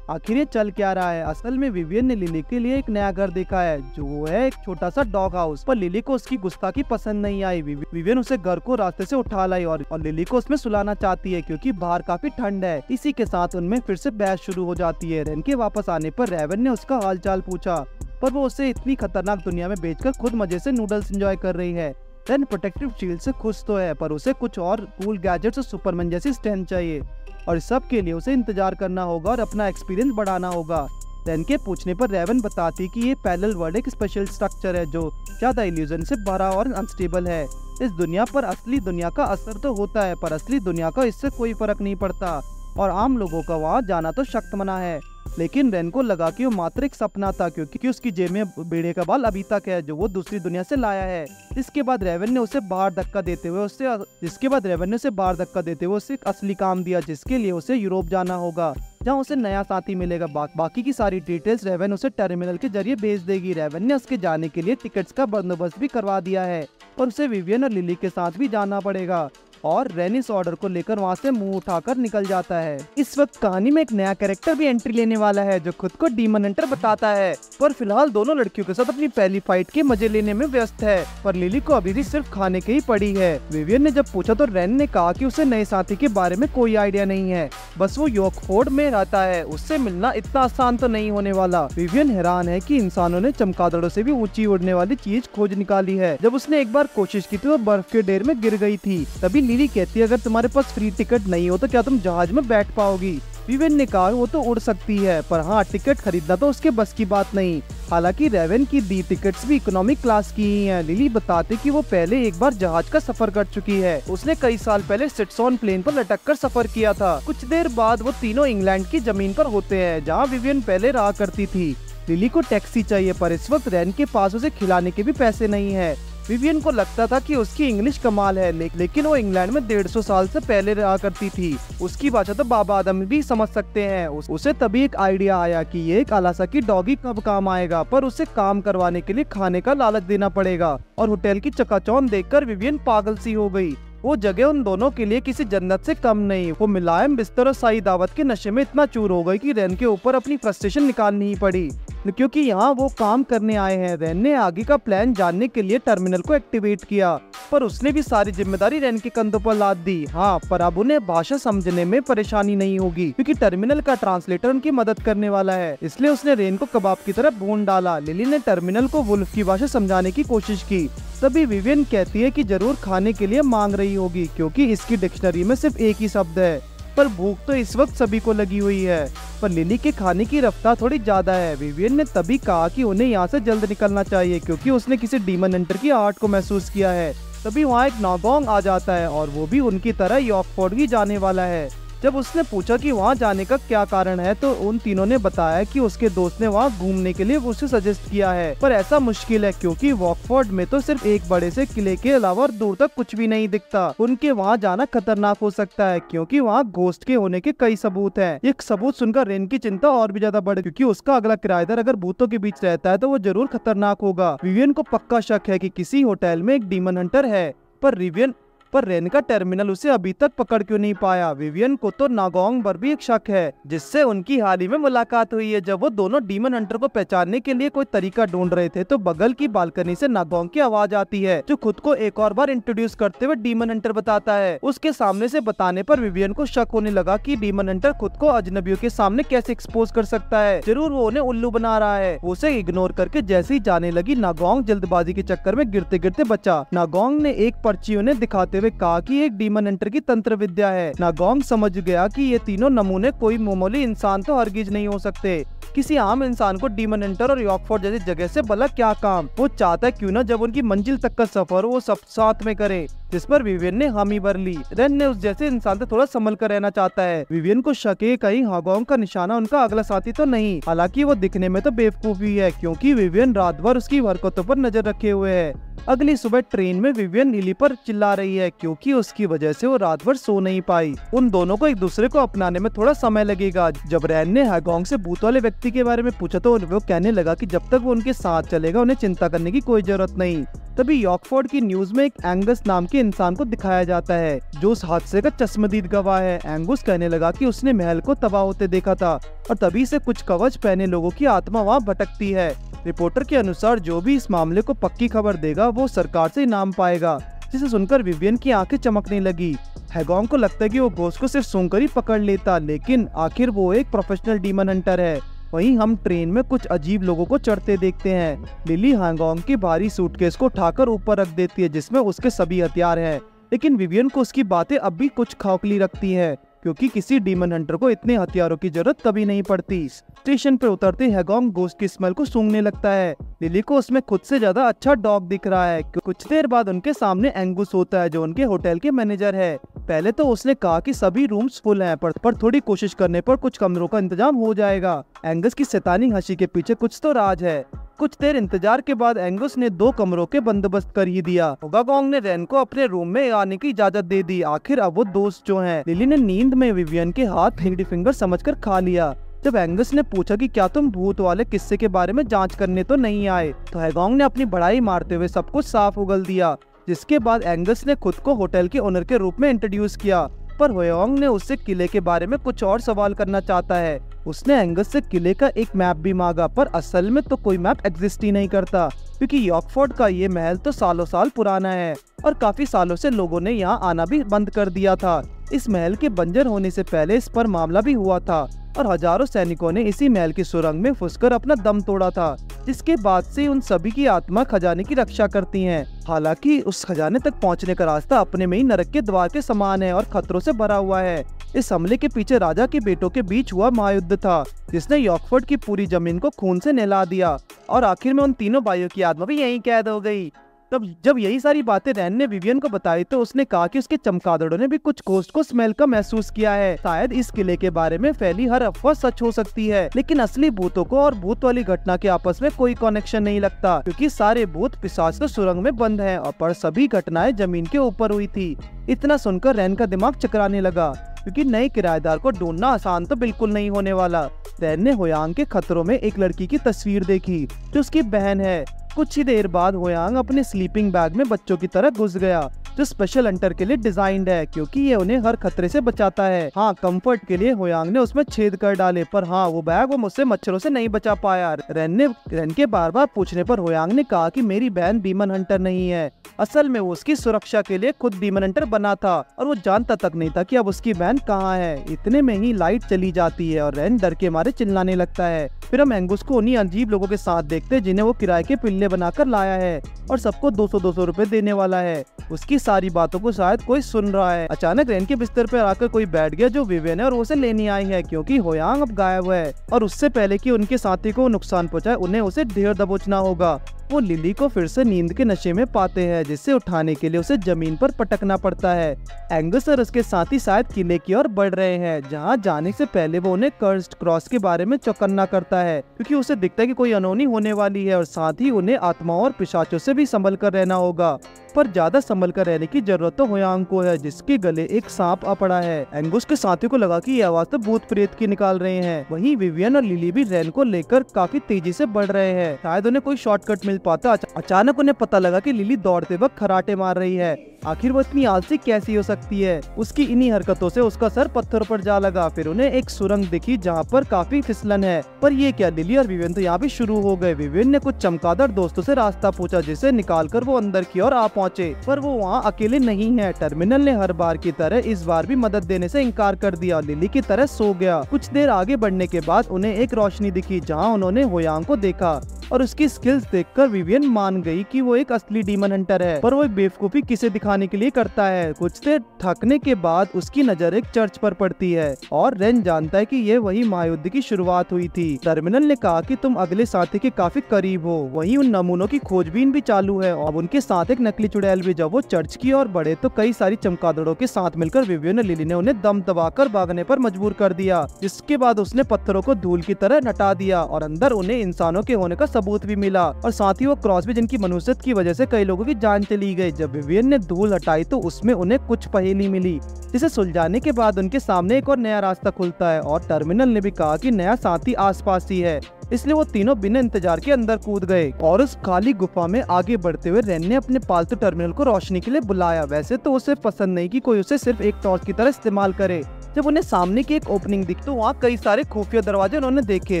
आखिर ये चल क्या रहा है? असल में विवियन ने लिली के लिए एक नया घर देखा है जो वो है एक छोटा सा डॉग हाउस। पर लिली को उसकी गुस्ताखी पसंद नहीं आई। विवियन उसे घर को रास्ते से उठा लाई और, और लिली को उसमें सुलाना चाहती है क्योंकि बाहर काफ़ी ठंड है। इसी के साथ उनमें फिर से बहस शुरू हो जाती है। रेन के वापस आने पर रेवन ने उसका हालचाल पूछा पर वो उसे इतनी खतरनाक दुनिया में बेचकर खुद मज़े से नूडल्स एंजॉय कर रही है। रेन प्रोटेक्टिव शील्ड से खुश तो है, पर उसे कुछ और कूल गैजेट्स और सुपरमैन जैसी स्ट्रेंथ चाहिए। और इस सब के लिए उसे इंतज़ार करना होगा और अपना एक्सपीरियंस बढ़ाना होगा। रैन के पूछने पर रेवन बताती कि ये पैरेलल वर्ल्ड एक स्पेशल स्ट्रक्चर है जो ज़्यादा इल्यूजन से भरा और अनस्टेबल है। इस दुनिया पर असली दुनिया का असर तो होता है, पर असली दुनिया का इससे कोई फ़र्क नहीं पड़ता। और आम लोगों का वहाँ जाना तो शक्त मना है। लेकिन रेन को लगा कि वो मात्र एक सपना था क्योंकि उसकी जेब में बेड़े का बाल अभी तक है जो वो दूसरी दुनिया से लाया है। इसके बाद रेवन ने उसे बाहर धक्का देते हुए उससे इसके बाद रेवन ने उसे बाहर धक्का देते हुए उसे असली काम दिया जिसके लिए उसे यूरोप जाना होगा जहाँ उसे नया साथी मिलेगा। बा, बाकी की सारी डिटेल्स रेवन उसे टर्मिनल के ज़रिए भेज देगी। रेवन ने उसके जाने के लिए टिकट्स का बंदोबस्त भी करवा दिया है और उसे विवियन और लिली के साथ भी जाना पड़ेगा। और रेनिस ऑर्डर को लेकर वहाँ से मुँह उठाकर निकल जाता है। इस वक्त कहानी में एक नया कैरेक्टर भी एंट्री लेने वाला है, जो खुद को डीमन हंटर बताता है। पर फ़िलहाल दोनों लड़कियों के साथ अपनी पहली फाइट के मज़े लेने में व्यस्त है, पर लिली को अभी भी सिर्फ़ खाने के ही पड़ी है। विवियन ने जब पूछा तो रेन ने कहा की उसे नए साथी के बारे में कोई आइडिया नहीं है। बस वो योकफोर्ड में रहता है, उससे मिलना इतना आसान तो नहीं होने वाला। विवियन हैरान है की इंसानों ने चमकादड़ों से भी ऊँची उड़ने वाली चीज़ खोज निकाली है। जब उसने एक बार कोशिश की थी तो बर्फ़ के ढेर में गिर गई थी। तभी लिली कहती है, अगर तुम्हारे पास फ्री टिकट नहीं हो तो क्या तुम जहाज़ में बैठ पाओगी? विवेन ने कहा, वो तो उड़ सकती है, पर हाँ टिकट खरीदना तो उसके बस की बात नहीं। हालाँकि रेवन की दी टिकट्स भी इकोनॉमिक क्लास की ही हैं। लिली बताते कि वो पहले एक बार जहाज़ का सफ़र कर चुकी है। उसने कई साल पहले सिटसॉन प्लेन पर लटक कर सफ़र किया था। कुछ देर बाद वो तीनों इंग्लैंड की ज़मीन पर होते हैं, जहाँ विवियन पहले रहा करती थी। लिली को टैक्सी चाहिए, पर इस वक्त रैन के पास उसे खिलाने के भी पैसे नहीं है। विवियन को लगता था कि उसकी इंग्लिश कमाल है ले, लेकिन वो इंग्लैंड में डेढ़ सौ साल से पहले रहा करती थी। उसकी भाषा तो बाबा आदम भी समझ सकते हैं। उस, उसे तभी एक आइडिया आया कि ये कालासा की डॉगी कब काम आएगा पर उसे काम करवाने के लिए खाने का लालच देना पड़ेगा। और होटल की चकाचौंध देखकर विवियन पागल सी हो गई। वो जगह उन दोनों के लिए किसी जन्नत से कम नहीं वो मुलायम बिस्तर और साई दावत के नशे में इतना चूर हो गई कि रेन के ऊपर अपनी फ्रस्ट्रेशन निकालनी ही पड़ी। क्योंकि यहाँ वो काम करने आए हैं। रेन ने आगे का प्लान जानने के लिए टर्मिनल को एक्टिवेट किया, पर उसने भी सारी ज़िम्मेदारी रेन के कंधों पर लाद दी। हाँ पर अब उन्हें भाषा समझने में परेशानी नहीं होगी, क्योंकि टर्मिनल का ट्रांसलेटर उनकी मदद करने वाला है। इसलिए उसने रेन को कबाब की तरफ़ भून डाला। लिली ने टर्मिनल को वुल्फ की भाषा समझाने की कोशिश की। तभी विवियन कहती है कि ज़रूर खाने के लिए मांग रही होगी, क्योंकि इसकी डिक्शनरी में सिर्फ़ एक ही शब्द है। पर भूख तो इस वक्त सभी को लगी हुई है। पर लिली के खाने की रफ्तार थोड़ी ज़्यादा है। विवियन ने तभी कहा कि उन्हें यहाँ से जल्द निकलना चाहिए, क्योंकि उसने किसी डीमन एंटर की आर्ट को महसूस किया है। तभी वहाँ एक नागोंग आ जाता है और वो भी उनकी तरह यॉकफोर्ड ही जाने वाला है। जब उसने पूछा कि वहाँ जाने का क्या कारण है तो उन तीनों ने बताया कि उसके दोस्त ने वहाँ घूमने के लिए उसे सजेस्ट किया है। पर ऐसा मुश्किल है, क्योंकि वॉकफोर्ड में तो सिर्फ़ एक बड़े से किले के अलावा दूर तक कुछ भी नहीं दिखता। उनके वहाँ जाना खतरनाक हो सकता है, क्योंकि वहाँ घोस्ट के होने के कई सबूत है। एक सबूत सुनकर रेन की चिंता और भी ज़्यादा बढ़ क्यूँकी उसका अगला किराएदार अगर भूतों के बीच रहता है तो वो ज़रूर खतरनाक होगा। विवियन को पक्का शक है कि किसी होटल में एक डीमन हंटर है, पर रिवियन पर रेन का टर्मिनल उसे अभी तक पकड़ क्यों नहीं पाया? विवियन को तो नागोंग पर भी एक शक है, जिससे उनकी हाल ही में मुलाकात हुई है। जब वो दोनों डीमन हंटर को पहचानने के लिए कोई तरीका ढूंढ रहे थे तो बगल की बालकनी से नागोंग की आवाज़ आती है, जो खुद को एक और बार इंट्रोड्यूस करते हुए डीमन हंटर बताता है। उसके सामने से बताने पर विवियन को शक होने लगा की डीमन हंटर खुद को अजनबियों के सामने कैसे एक्सपोज कर सकता है। ज़रूर वो उन्हें उल्लू बना रहा है। उसे इग्नोर करके जैसे ही जाने लगी, नागोंग जल्दबाजी के चक्कर में गिरते गिरते बचा। नागोंग ने एक पर्ची उन्हें दिखाते हुए कहा कि एक डीमन एंटर की तंत्र विद्या है। नागोंग समझ गया कि ये तीनों नमूने कोई मोमोली इंसान तो हरगिज नहीं हो सकते। किसी आम इंसान को डीमन एंटर और यॉकफोर्ड जैसी जगह से भला क्या काम? वो चाहता है क्यों ना जब उनकी मंजिल तक का सफ़र वो सब साथ में करे। जिस पर विवियन ने हामी भर ली। रेन ने उस जैसे इंसान से थोड़ा संभल कर रहना चाहता है। विवियन को शके कहीं हागोंग का निशाना उनका अगला साथी तो नहीं। हालाँकि वो दिखने में तो बेवकूफ़ ही है क्योंकि विवियन रात भर उसकी हरकतों पर नज़र रखे हुए है। अगली सुबह ट्रेन में विवियन नीली पर चिल्ला रही है, क्योंकि उसकी वजह से वो रात भर सो नहीं पाई। उन दोनों को एक दूसरे को अपनाने में थोड़ा समय लगेगा। जब रैन ने हागोंग से भूत वाले व्यक्ति के बारे में पूछा तो वो कहने लगा कि जब तक वो उनके साथ चलेगा, उन्हें चिंता करने की कोई ज़रूरत नहीं। तभी यॉकफोर्ड की न्यूज़ में एक एंगस नाम के इंसान को दिखाया जाता है, जो उस हादसे का चश्मदीद गवाह है। एंगुस कहने लगा कि उसने महल को तबाह होते देखा था, और तभी से कुछ कवच पहने लोगों की आत्मा वहाँ भटकती है। रिपोर्टर के अनुसार जो भी इस मामले को पक्की खबर देगा, वो सरकार से इनाम पाएगा, जिसे सुनकर विवियन की आँखें चमकने लगी। हैगोंग को लगता है कि वो घोष को सिर्फ़ सुनकर ही पकड़ लेता, लेकिन आखिर वो एक प्रोफेशनल डीमन हंटर है। वहीं हम ट्रेन में कुछ अजीब लोगों को चढ़ते देखते हैं। लिली हांगोंग की भारी सूटकेस को उठाकर ऊपर रख देती है, जिसमें उसके सभी हथियार हैं। लेकिन विवियन को उसकी बातें अब भी कुछ खोखली रखती है। क्योंकि किसी डीमन हंटर को इतने हथियारों की ज़रूरत कभी नहीं पड़ती। स्टेशन पर उतरते हैगोंग गोश्त की स्मेल को सूंघने लगता है। लिली को उसमें खुद से ज़्यादा अच्छा डॉग दिख रहा है। कुछ देर बाद उनके सामने एंगुस होता है जो उनके होटल के मैनेजर है। पहले तो उसने कहा कि सभी रूम्स फुल हैं पर, पर थोड़ी कोशिश करने पर कुछ कमरों का इंतज़ाम हो जाएगा। एंगस की सैतानी हँसी के पीछे कुछ तो राज है। कुछ देर इंतज़ार के बाद एंगुस ने दो कमरों के बंदोबस्त कर ही दिया। ओगागोंग ने रैन को अपने रूम में आने की इजाज़त दे दी। आखिर अब वो दोस्त जो हैं, लिली ने नींद में विवियन के हाथ फिंगरी फिंगर समझकर खा लिया। जब एंगस ने पूछा कि क्या तुम भूत वाले किस्से के बारे में जाँच करने तो नहीं आए तो हैगोंग ने अपनी बड़ाई मारते हुए सब कुछ साफ़ उगल दिया, जिसके बाद एंगस ने खुद को होटल के ओनर के रूप में इंट्रोड्यूस किया। पर होयोंग ने उससे किले के बारे में कुछ और सवाल करना चाहता है। उसने एंगस से किले का एक मैप भी मांगा, पर असल में तो कोई मैप एग्जिस्ट ही नहीं करता, क्योंकि यॉकफोर्ड का ये महल तो सालों साल पुराना है, और काफ़ी सालों से लोगों ने यहाँ आना भी बंद कर दिया था। इस महल के बंजर होने से पहले इस पर मामला भी हुआ था और हज़ारों सैनिकों ने इसी महल की सुरंग में फुसकर अपना दम तोड़ा था, जिसके बाद से उन सभी की आत्मा खजाने की रक्षा करती हैं। हालाँकि उस खजाने तक पहुँचने का रास्ता अपने में ही नरक के द्वार के समान है और खतरों से भरा हुआ है इस हमले के पीछे राजा के बेटों के बीच हुआ महायुद्ध था, जिसने यॉकफोर्ड की पूरी ज़मीन को खून से नहला दिया और आखिर में उन तीनों भाइयों की आत्मा भी यही कैद हो गई तब जब यही सारी बातें रैन ने विवियन को बताई तो उसने कहा कि उसके चमकादड़ों ने भी कुछ कोस्ट को स्मेल का महसूस किया है। शायद इस किले के बारे में फैली हर अफवाह सच हो सकती है, लेकिन असली भूतों को और भूत वाली घटना के आपस में कोई कनेक्शन नहीं लगता, क्योंकि सारे भूत पिशाच तो सुरंग में बंद है और पर सभी घटनाएँ ज़मीन के ऊपर हुई थी। इतना सुनकर रैन का दिमाग चकराने लगा, क्योंकि नए किराएदार को ढूंढना आसान तो बिल्कुल नहीं होने वाला। रैन ने होयांग के खतरों में एक लड़की की तस्वीर देखी, जो उसकी बहन है। कुछ ही देर बाद होयांग अपने स्लीपिंग बैग में बच्चों की तरह घुस गया, जो स्पेशल अंटर के लिए डिजाइंड है, क्योंकि ये उन्हें हर खतरे से बचाता है। हाँ कंफर्ट के लिए होयांग ने उसमें छेद कर डाले, पर हाँ वो बैग वो मुझसे मच्छरों से नहीं बचा पाया। रेन ने रेन के बार बार पूछने पर होयांग ने कहा कि मेरी बहन बीमन हंटर नहीं है। असल में वो उसकी सुरक्षा के लिए खुद बीमन हंटर बना था, और वो जानता तक नहीं था कि अब उसकी बहन कहाँ है। इतने में ही लाइट चली जाती है, और रेन डर के मारे चिल्लाने लगता है। फिर हम एंगुस को उन्हीं अजीब लोगों के साथ देखते जिन्हें वो किराए के पिल्ले बनाकर लाया है और सबको दो सौ दो सौ रूपए देने वाला है। उसकी सारी बातों को शायद कोई सुन रहा है। अचानक रेन के बिस्तर पर आकर कोई बैठ गया जो विवेन है और उसे लेने आई है, क्योंकि होयांग अब गायब है। और उससे पहले कि उनके साथी को नुकसान पहुँचाए, उन्हें उसे ढेर दबोचना होगा। वो लिली को फिर से नींद के नशे में पाते हैं, जिससे उठाने के लिए उसे ज़मीन पर पटकना पड़ता है। एंगस और उसके साथी शायद किले की ओर बढ़ रहे हैं, जहाँ जाने से पहले वो उन्हें कर्स्ट क्रॉस के बारे में चौकन्ना करता है, क्योंकि उसे दिखता है कि कोई अनोनी होने वाली है और साथ ही उन्हें आत्माओं और पिशाचों से भी संभल कर रहना होगा। पर ज़्यादा संभल कर रहने की ज़रूरत तो होयांग को है, जिसके गले एक सांप आ पड़ा है। एंगुस के साथी को लगा कि ये आवाज़ तो भूत प्रेत की निकाल रहे हैं। वहीं विवियन और लिली भी रैन को लेकर काफ़ी तेज़ी से बढ़ रहे हैं। शायद उन्हें कोई शॉर्टकट मिल पाता, अचानक उन्हें पता लगा कि लिली दौड़ते वक्त खराटे मार रही है। आखिर वो इतनी आलसी कैसी हो सकती है? उसकी इन्हीं हरकतों से उसका सर पत्थर पर जा लगा। फिर उन्हें एक सुरंग दिखी जहाँ पर काफ़ी फिसलन है। पर ये क्या, लिली और विवेन तो यहाँ भी शुरू हो गए? विवेन ने कुछ चमकादार दोस्तों से रास्ता पूछा, जिसे निकाल कर वो अंदर की ओर आ पहुँचे। पर वो वहाँ अकेले नहीं है। टर्मिनल ने हर बार की तरह इस बार भी मदद देने से इनकार कर दिया। लिली की तरह सो गया। कुछ देर आगे बढ़ने के बाद उन्हें एक रोशनी दिखी, जहाँ उन्होंने होयांग को देखा और उसकी स्किल्स देखकर विवियन मान गई कि वो एक असली डीमन हंटर है, पर वो बेवकूफ़ी किसे दिखाने के लिए करता है। कुछ देर थकने के बाद उसकी नज़र एक चर्च पर पड़ती है, और रेन जानता है कि ये वही महायुद्ध की शुरुआत हुई थी। टर्मिनल ने कहा कि तुम अगले साथी के काफ़ी करीब हो, वही उन नमूनों की खोजबीन भी चालू है, और उनके साथ एक नकली चुड़ैल भी। जब वो चर्च की ओर बढ़े तो कई सारी चमकादड़ों के साथ मिलकर विवियन लिली ने उन्हें दम दबाकर भागने पर मजबूर कर दिया, जिसके बाद उसने पत्थरों को धूल की तरह नटा दिया, और अंदर उन्हें इंसानों के होने का सबूत भी मिला, और साथ ही वो क्रॉस भी, जिनकी मनुष्यत की वजह से कई लोगों की जान चली गई। जब विवियन ने धूल हटाई तो उसमें उन्हें कुछ पहेली मिली, जिसे सुलझाने के बाद उनके सामने एक और नया रास्ता खुलता है, और टर्मिनल ने भी कहा कि नया साथी आसपास ही है, इसलिए वो तीनों बिना इंतज़ार के अंदर कूद गए, और उस खाली गुफा में आगे बढ़ते हुए रेन ने अपने पालतू टर्मिनल को रोशनी के लिए बुलाया। वैसे तो उसे पसंद नहीं कि कोई उसे सिर्फ़ एक टॉर्च की तरह इस्तेमाल करे जब उन्हें सामने की एक ओपनिंग दिखी तो वहाँ कई सारे खुफिया दरवाजे उन्होंने देखे।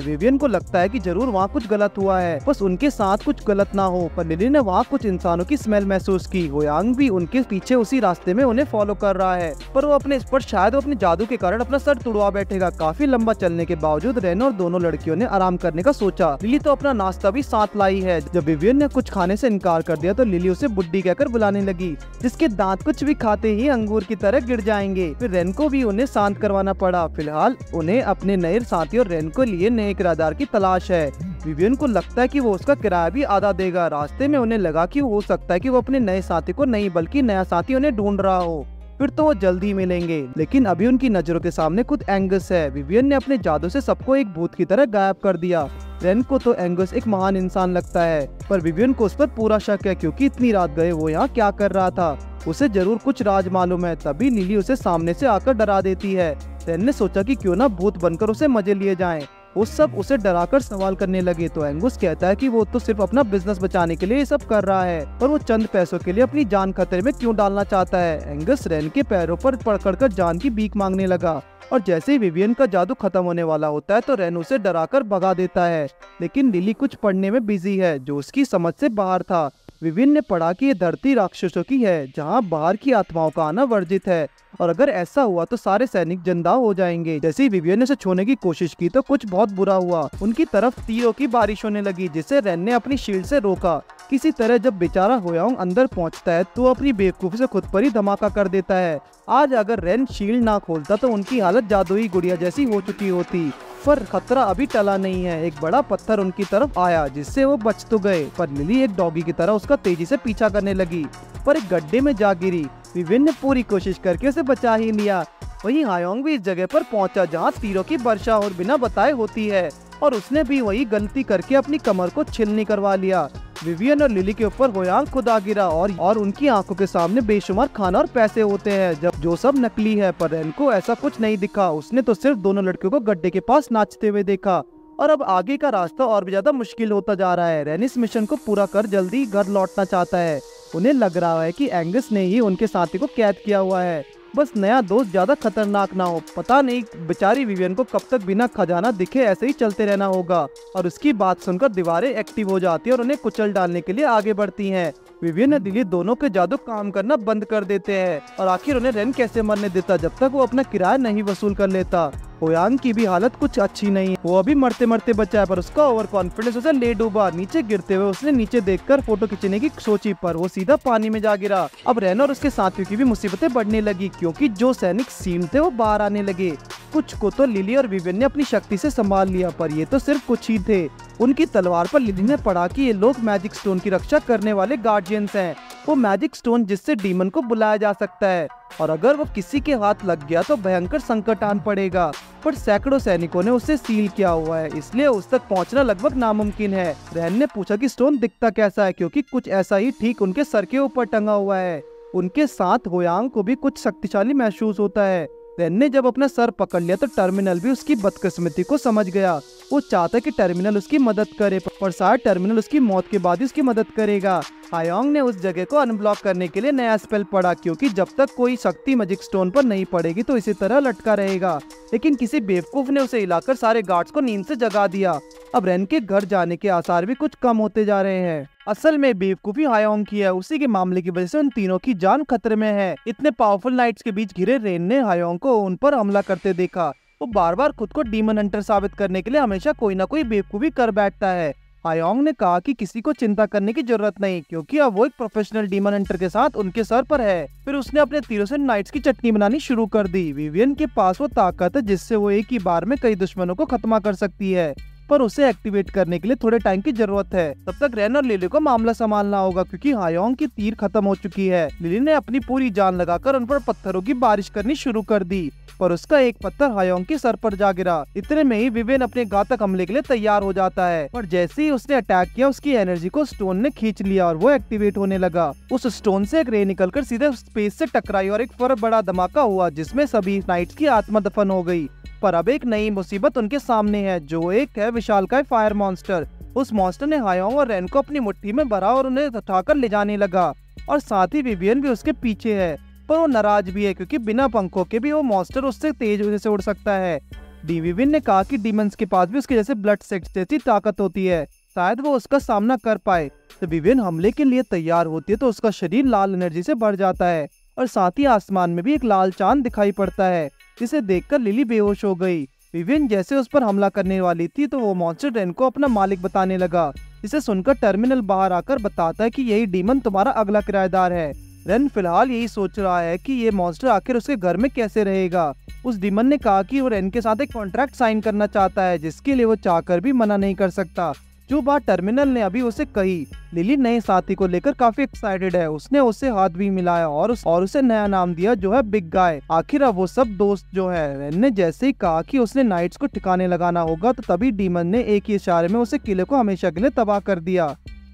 विवियन को लगता है कि ज़रूर वहाँ कुछ गलत हुआ है। बस उनके साथ कुछ गलत ना हो, पर लिली ने वहाँ कुछ इंसानों की स्मेल महसूस की। होयांग भी उनके पीछे उसी रास्ते में उन्हें फॉलो कर रहा है। पर वो अपने, पर शायद वो अपने जादू के कारण अपना सर तुड़वा बैठेगा। काफ़ी लंबा चलने के बावजूद रेनो और दोनों लड़कियों ने आराम करने का सोचा। लिली तो अपना नाश्ता भी साथ लाई है। जब विवियन ने कुछ खाने से इनकार कर दिया तो लिली उसे बुड्ढी कहकर बुलाने लगी, जिसके दांत कुछ भी खाते ही अंगूर की तरह गिर जाएँगे। फिर रेन को भी उन्हें शांत करवाना पड़ा। फ़िलहाल उन्हें अपने नए साथी और रेन को लिए नए किरादार की तलाश है। विवियन को लगता है कि वो उसका किराया भी आधा देगा। रास्ते में उन्हें लगा कि हो सकता है कि वो अपने नए साथी को नहीं, बल्कि नया साथी उन्हें ढूंढ रहा हो। फिर तो वो जल्दी मिलेंगे। लेकिन अभी उनकी नज़रों के सामने खुद एंगस है। विवियन ने अपने जादू से सबको एक भूत की तरह गायब कर दिया। रेन को तो एंगस एक महान इंसान लगता है, पर विवियन को उस पर पूरा शक है क्योंकि इतनी रात गए वो यहाँ क्या कर रहा था। उसे ज़रूर कुछ राज मालूम है, तभी नीली उसे सामने से आकर डरा देती है। रेन ने सोचा कि क्यों ना भूत बनकर उसे मज़े लिए जाएँ। वो सब उसे डराकर सवाल करने लगे तो एंगुस कहता है कि वो तो सिर्फ़ अपना बिज़नेस बचाने के लिए ये सब कर रहा है पर वो चंद पैसों के लिए अपनी जान खतरे में क्यों डालना चाहता है? एंगस रेन के पैरों पर पकड़कर जान की बीक मांगने लगा और जैसे ही विवियन का जादू खत्म होने वाला होता है तो रेन उसे डराकर भगा देता है। लेकिन लिली कुछ पढ़ने में बिज़ी है, जो उसकी समझ से बाहर था। विभिन्न ने पढ़ा कि ये धरती राक्षसों की है, जहाँ बाहर की आत्माओं का आना वर्जित है। और अगर ऐसा हुआ तो सारे सैनिक जंदा हो जाएँगे। जैसे ही विवियन ने उसे छोड़ने की कोशिश की तो कुछ बहुत बुरा हुआ। उनकी तरफ़ तीरों की बारिश होने लगी, जिसे रेन ने अपनी शील्ड से रोका। किसी तरह जब बेचारा होयांग अंदर पहुँचता है तो अपनी बेवकूफ़ी से खुद पर ही धमाका कर देता है। आज अगर रेन शील्ड ना खोलता तो उनकी हालत जादुई गुड़िया जैसी हो चुकी होती। पर खतरा अभी टला नहीं है। एक बड़ा पत्थर उनकी तरफ़ आया, जिससे वो बच तो गए, पर लिली एक डॉगी की तरह उसका तेज़ी से पीछा करने लगी। पर एक गड्ढे में जा गिरी। विभिन्न पूरी कोशिश करके उसे बचा ही लिया। वहीं हायोंग भी इस जगह पर पहुँचा जहाँ तीरों की वर्षा और बिना बताए होती है, और उसने भी वही गलती करके अपनी कमर को छिलनी करवा लिया। विवियन और लिली के ऊपर होयांग खुद गिरा, और और उनकी आँखों के सामने बेशुमार खाना और पैसे होते हैं, जब जो सब नकली है, पर रेन को ऐसा कुछ नहीं दिखा। उसने तो सिर्फ़ दोनों लड़कियों को गड्ढे के पास नाचते हुए देखा, और अब आगे का रास्ता और भी ज़्यादा मुश्किल होता जा रहा है। रेन इस मिशन को पूरा कर जल्दी घर लौटना चाहता है। उन्हें लग रहा है कि एंगस ने ही उनके साथी को कैद किया हुआ है। बस नया दोस्त ज़्यादा खतरनाक ना हो। पता नहीं बेचारी विवियन को कब तक बिना खजाना दिखे ऐसे ही चलते रहना होगा। और उसकी बात सुनकर दीवारें एक्टिव हो जाती है और उन्हें कुचल डालने के लिए आगे बढ़ती हैं। विवियन दिल्ली दोनों के जादू काम करना बंद कर देते हैं। और आखिर उन्हें रेन कैसे मरने देता जब तक वो अपना किराया नहीं वसूल कर लेता? ओयांग की भी हालत कुछ अच्छी नहीं है। वो अभी मरते मरते बचा है, पर उसका ओवर कॉन्फिडेंस उसे ले डूबा। नीचे गिरते हुए उसने नीचे देखकर फ़ोटो खींचने की सोची, पर वो सीधा पानी में जा गिरा। अब रैन और उसके साथियों की भी मुसीबतें बढ़ने लगी, क्योंकि जो सैनिक सीन थे वो बाहर आने लगे। कुछ को तो लिली और विवियन ने अपनी शक्ति से संभाल लिया, पर ये तो सिर्फ़ कुछ ही थे। उनकी तलवार पर लिली ने पढ़ा कि ये लोग मैजिक स्टोन की रक्षा करने वाले गार्जियंस हैं। वो मैजिक स्टोन जिससे डीमन को बुलाया जा सकता है। और अगर वो किसी के हाथ लग गया तो भयंकर संकट आन पड़ेगा। पर सैकड़ों सैनिकों ने उसे सील किया हुआ है, इसलिए उस तक पहुँचना लगभग नामुमकिन है। रहन ने पूछा कि स्टोन दिखता कैसा है, क्योंकि कुछ ऐसा ही ठीक उनके सर के ऊपर टंगा हुआ है। उनके साथ होयांग को भी कुछ शक्तिशाली महसूस होता है। रेन ने जब अपना सर पकड़ लिया तो टर्मिनल भी उसकी बदकिस्मती को समझ गया। वो चाहता है कि टर्मिनल उसकी मदद करे, पर शायद टर्मिनल उसकी मौत के बाद ही उसकी मदद करेगा। हायोंग ने उस जगह को अनब्लॉक करने के लिए नया स्पेल पढ़ा, क्योंकि जब तक कोई शक्ति मैजिक स्टोन पर नहीं पड़ेगी तो इसी तरह लटका रहेगा। लेकिन किसी बेवकूफ़ ने उसे हिलाकर सारे गार्ड्स को नींद से जगा दिया। अब रेन के घर जाने के आसार भी कुछ कम होते जा रहे हैं। असल में बेवकूफ़ी हायोंग की है, उसी के मामले की वजह से उन तीनों की जान खतरे में है। इतने पावरफुल नाइट्स के बीच घिरे रेन ने हायोंग को उन पर हमला करते देखा। वो बार बार खुद को डीमन हंटर साबित करने के लिए हमेशा कोई ना कोई बेवकूफ़ी कर बैठता है। हायोंग ने कहा कि किसी को चिंता करने की ज़रूरत नहीं, क्योंकि अब वो एक प्रोफेशनल डीमन हंटर के साथ उनके सर पर है। फिर उसने अपने तीरों से नाइट्स की चटनी बनानी शुरू कर दी। विवियन के पास वो ताकत है, जिससे वो एक ही बार में कई दुश्मनों को खत्मा कर सकती है। पर उसे एक्टिवेट करने के लिए थोड़े टाइम की ज़रूरत है। तब तक रैन और लिली को मामला संभालना होगा, क्योंकि हायोंग की तीर खत्म हो चुकी है। लिली ने अपनी पूरी जान लगाकर उन पर पत्थरों की बारिश करनी शुरू कर दी, पर उसका एक पत्थर हायोंग के सर पर जा गिरा। इतने में ही विवेन अपने घातक हमले के लिए तैयार हो जाता है, पर जैसे ही उसने अटैक किया, उसकी एनर्जी को स्टोन ने खींच लिया और वो एक्टिवेट होने लगा। उस स्टोन से एक रे निकलकर सीधे स्पेस से टकराई और एक फर बड़ा धमाका हुआ, जिसमें सभी नाइट्स की आत्मा दफन हो गई। पर अब एक नई मुसीबत उनके सामने है, जो एक है विशाल का फायर मॉन्स्टर। उस मॉन्स्टर ने हायोंग और रेन को अपनी मुट्ठी में भरा और उन्हें उठाकर ले जाने लगा, और साथ ही विवियन भी उसके पीछे है, पर वो नाराज़ भी है, क्योंकि बिना पंखों के भी वो मॉन्स्टर उससे तेज वजह से उड़ सकता है। डी विविन ने कहा कि डीमंस के पास भी उसके जैसे ब्लड सेक्स जैसी ताकत होती है, शायद वो उसका सामना कर पाए। तो विवियन हमले के लिए तैयार होती है तो उसका शरीर लाल एनर्जी से भर जाता है। और साथ ही आसमान में भी एक लाल चाँद दिखाई पड़ता है, जिसे देखकर लिली बेहोश हो गई। विवियन जैसे उस पर हमला करने वाली थी तो वो मॉन्स्टर रेन को अपना मालिक बताने लगा। इसे सुनकर टर्मिनल बाहर आकर बताता है कि यही डीमन तुम्हारा अगला किराएदार है। रेन फ़िलहाल यही सोच रहा है कि ये मॉन्स्टर आखिर उसके घर में कैसे रहेगा। उस डिमन ने कहा कि वो रेन के साथ एक कॉन्ट्रैक्ट साइन करना चाहता है, जिसके लिए वो चाहकर भी मना नहीं कर सकता। जो बात टर्मिनल ने अभी उसे कही लिली नए साथी को लेकर काफ़ी एक्साइटेड है। उसने उसे हाथ भी मिलाया और उस, और उसे नया नाम दिया जो है बिग गाय आखिर अब वो सब दोस्त जो है रेन ने जैसे ही कहा कि उसने नाइट्स को ठिकाने लगाना होगा तो तभी डीमन ने एक ही इशारे में उसे किले को हमेशा के लिए तबाह कर दिया।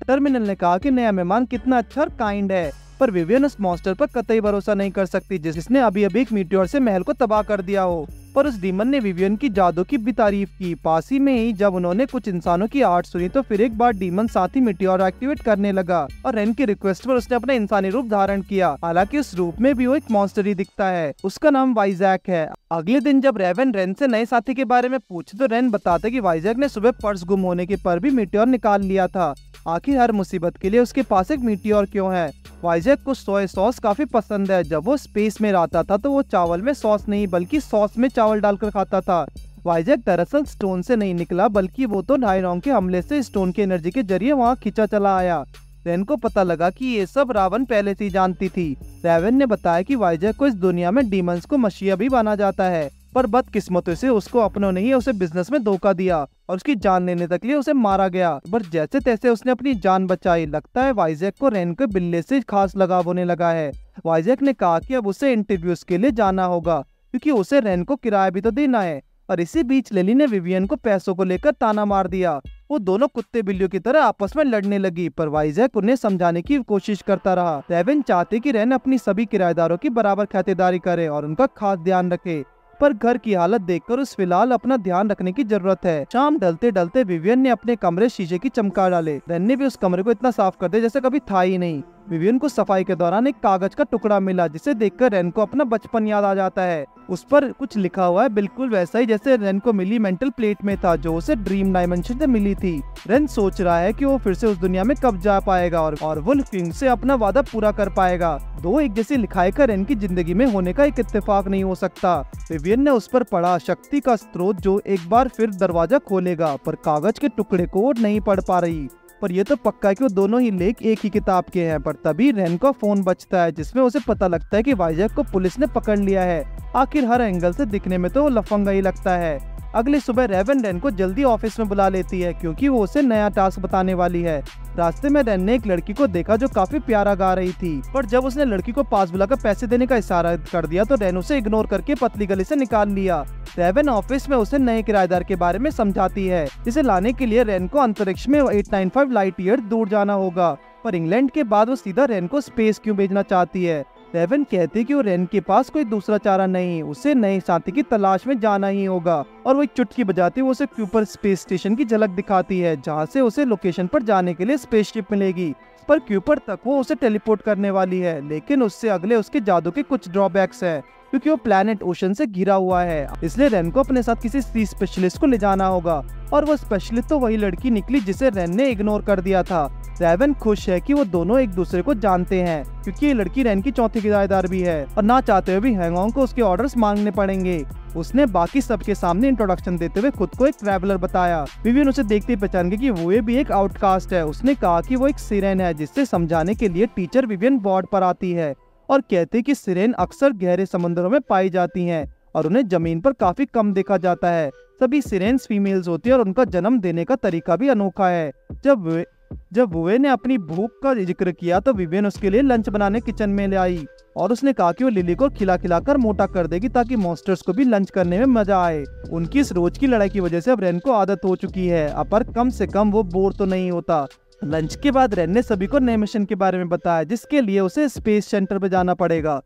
टर्मिनल ने कहा कि नया मेहमान कितना अच्छा और काइंड है। पर विवियन उस मॉन्स्टर पर कतई भरोसा नहीं कर सकती, जिसने अभी अभी एक मीटियोर से महल को तबाह कर दिया हो। पर उस डीमन ने विवियन की जादू की भी तारीफ़ की। पास ही में ही जब उन्होंने कुछ इंसानों की आर्ट सुनी तो फिर एक बार डीमन साथ ही मिट्योर एक्टिवेट करने लगा और रेन की रिक्वेस्ट पर उसने अपना इंसानी रूप धारण किया। हालाँकि उस रूप में भी वो एक मॉन्स्टर ही दिखता है। उसका नाम वाइजैक है। अगले दिन जब रेवन रेन से नए साथी के बारे में पूछे तो रेन बताते कि वाइजैक ने सुबह पर्स गुम होने के पर भी मिट्योर निकाल लिया था। आखिर हर मुसीबत के लिए उसके पास एक मीटियोर क्यों है? वाइजैक को सोया सॉस काफ़ी पसंद है। जब वो स्पेस में रहता था तो वो चावल में सॉस नहीं, बल्कि सॉस में चावल डालकर खाता था। वाइजैक दरअसल स्टोन से नहीं निकला, बल्कि वो तो नायरॉन्ग के हमले से स्टोन की एनर्जी के ज़रिए वहाँ खींचा चला आया। रेन को पता लगा कि ये सब रावण पहले से जानती थी। रेवन ने बताया कि वाइजैक को इस दुनिया में डीमंस को मशिया भी माना जाता है। पर बदकिस्मतों से उसको अपनों ने ही उसे बिज़नेस में धोखा दिया और उसकी जान लेने तक लिए उसे मारा गया। पर जैसे तैसे उसने अपनी जान बचाई, लगता है वाइजैक को रेन के बिल्ले से खास लगाव होने लगा है। वाइजैक ने कहा कि अब उसे इंटरव्यूज़ के लिए जाना होगा, क्योंकि उसे रेन को किराया भी तो देना है। और इसी बीच लेली ने विवियन को पैसों को लेकर ताना मार दिया। वो दोनों कुत्ते बिल्लियों की तरह आपस में लड़ने लगी, पर वाइजैक उन्हें समझाने की कोशिश करता रहा। रेवन चाहते कि रेन अपनी सभी किराएदारों की बराबर खातेदारी करे और उनका खास ध्यान रखे। पर घर की हालत देखकर उस फ़िलहाल अपना ध्यान रखने की ज़रूरत है। शाम डलते डलते विवियन ने अपने कमरे शीशे की चमका डाले। ने भी उस कमरे को इतना साफ़ कर दिया जैसे कभी था ही नहीं। विवियन को सफ़ाई के दौरान एक कागज़ का टुकड़ा मिला जिसे देखकर रेन को अपना बचपन याद आ जाता है। उस पर कुछ लिखा हुआ है बिल्कुल वैसा ही जैसे रेन को मिली मेंटल प्लेट में था जो उसे ड्रीम डायमेंशन से मिली थी। रेन सोच रहा है कि वो फिर से उस दुनिया में कब जा पाएगा और, और वो किंग से अपना वादा पूरा कर पाएगा। दो एक जैसी लिखाई का रेन की ज़िंदगी में होने का एक इत्तेफाक नहीं हो सकता। विवियन ने उस पर पढ़ा शक्ति का स्रोत जो एक बार फिर दरवाज़ा खोलेगा पर कागज़ के टुकड़े को नहीं पढ़ पा रही। पर यह तो पक्का है कि वो दोनों ही लेख एक ही किताब के हैं, पर तभी रेन का फ़ोन बचता है, जिसमें उसे पता लगता है कि वाइजैक को पुलिस ने पकड़ लिया है। आखिर हर एंगल से दिखने में तो वो लफंगा ही लगता है। अगली सुबह रेवन रेन को जल्दी ऑफ़िस में बुला लेती है, क्योंकि वो उसे नया टास्क बताने वाली है। रास्ते में रेन ने एक लड़की को देखा जो काफ़ी प्यारा गा रही थी, पर जब उसने लड़की को पास बुलाकर पैसे देने का इशारा कर दिया तो रेन उसे इग्नोर करके पतली गली से निकाल लिया। रेवन ऑफ़िस में उसे नए किराएदार के बारे में समझाती है, जिसे लाने के लिए रेन को अंतरिक्ष में 895 लाइट ईयर दूर जाना होगा, पर इंग्लैंड के बाद वो सीधा रेन को स्पेस क्यों भेजना चाहती है? रेवन कहते कि वो रेन के पास कोई दूसरा चारा नहीं, उसे नए साथी की तलाश में जाना ही होगा। और वो एक चुटकी बजाती, वो उसे क्यूपर स्पेस स्टेशन की झलक दिखाती है, जहाँ से उसे लोकेशन पर जाने के लिए स्पेसशिप मिलेगी। पर क्यूपर तक वो उसे टेलीपोर्ट करने वाली है, लेकिन उससे अगले उसके जादू के कुछ ड्रॉबैक्स है, क्योंकि वो प्लेनेट ओशन से घिरा हुआ है। इसलिए रेन को अपने साथ किसी सी स्पेशलिस्ट को ले जाना होगा। और वो स्पेशलिस्ट तो वही लड़की निकली जिसे रेन ने इग्नोर कर दिया था। रेवन खुश है कि वो दोनों एक दूसरे को जानते हैं, क्योंकि ये लड़की रेन की चौथी किराएदार भी है और ना चाहते हुए भी हैंगोंग को उसके ऑर्डर्स मांगने पड़ेंगे। उसने बाकी सबके सामने इंट्रोडक्शन देते हुए खुद को एक ट्रैवलर बताया। विवियन उसे देखते ही पहचान गई कि वो भी एक आउटकास्ट है। उसने कहा कि वो एक सिरेन है, जिससे समझाने के लिए टीचर विवियन बोर्ड पर आती है और कहते कि सिरेन अक्सर गहरे समंदरों में पाई जाती हैं और उन्हें ज़मीन पर काफ़ी कम देखा जाता है। सभी सिरेन्स फीमेल्स होती है और उनका जन्म देने का तरीका भी अनोखा है। जब जब बुए ने अपनी भूख का ज़िक्र किया तो विवेन उसके लिए लंच बनाने किचन में ले आई और उसने कहा कि वो लिली को खिला खिलाकर मोटा कर देगी ताकि मॉन्स्टर्स को भी लंच करने में मज़ा आए। उनकी इस रोज की लड़ाई की वजह से अब रेन को आदत हो चुकी है, अपर कम से कम वो बोर तो नहीं होता। लंच के बाद रेन ने सभी को नए मिशन के बारे में बताया, जिसके लिए उसे स्पेस सेंटर पर जाना पड़ेगा।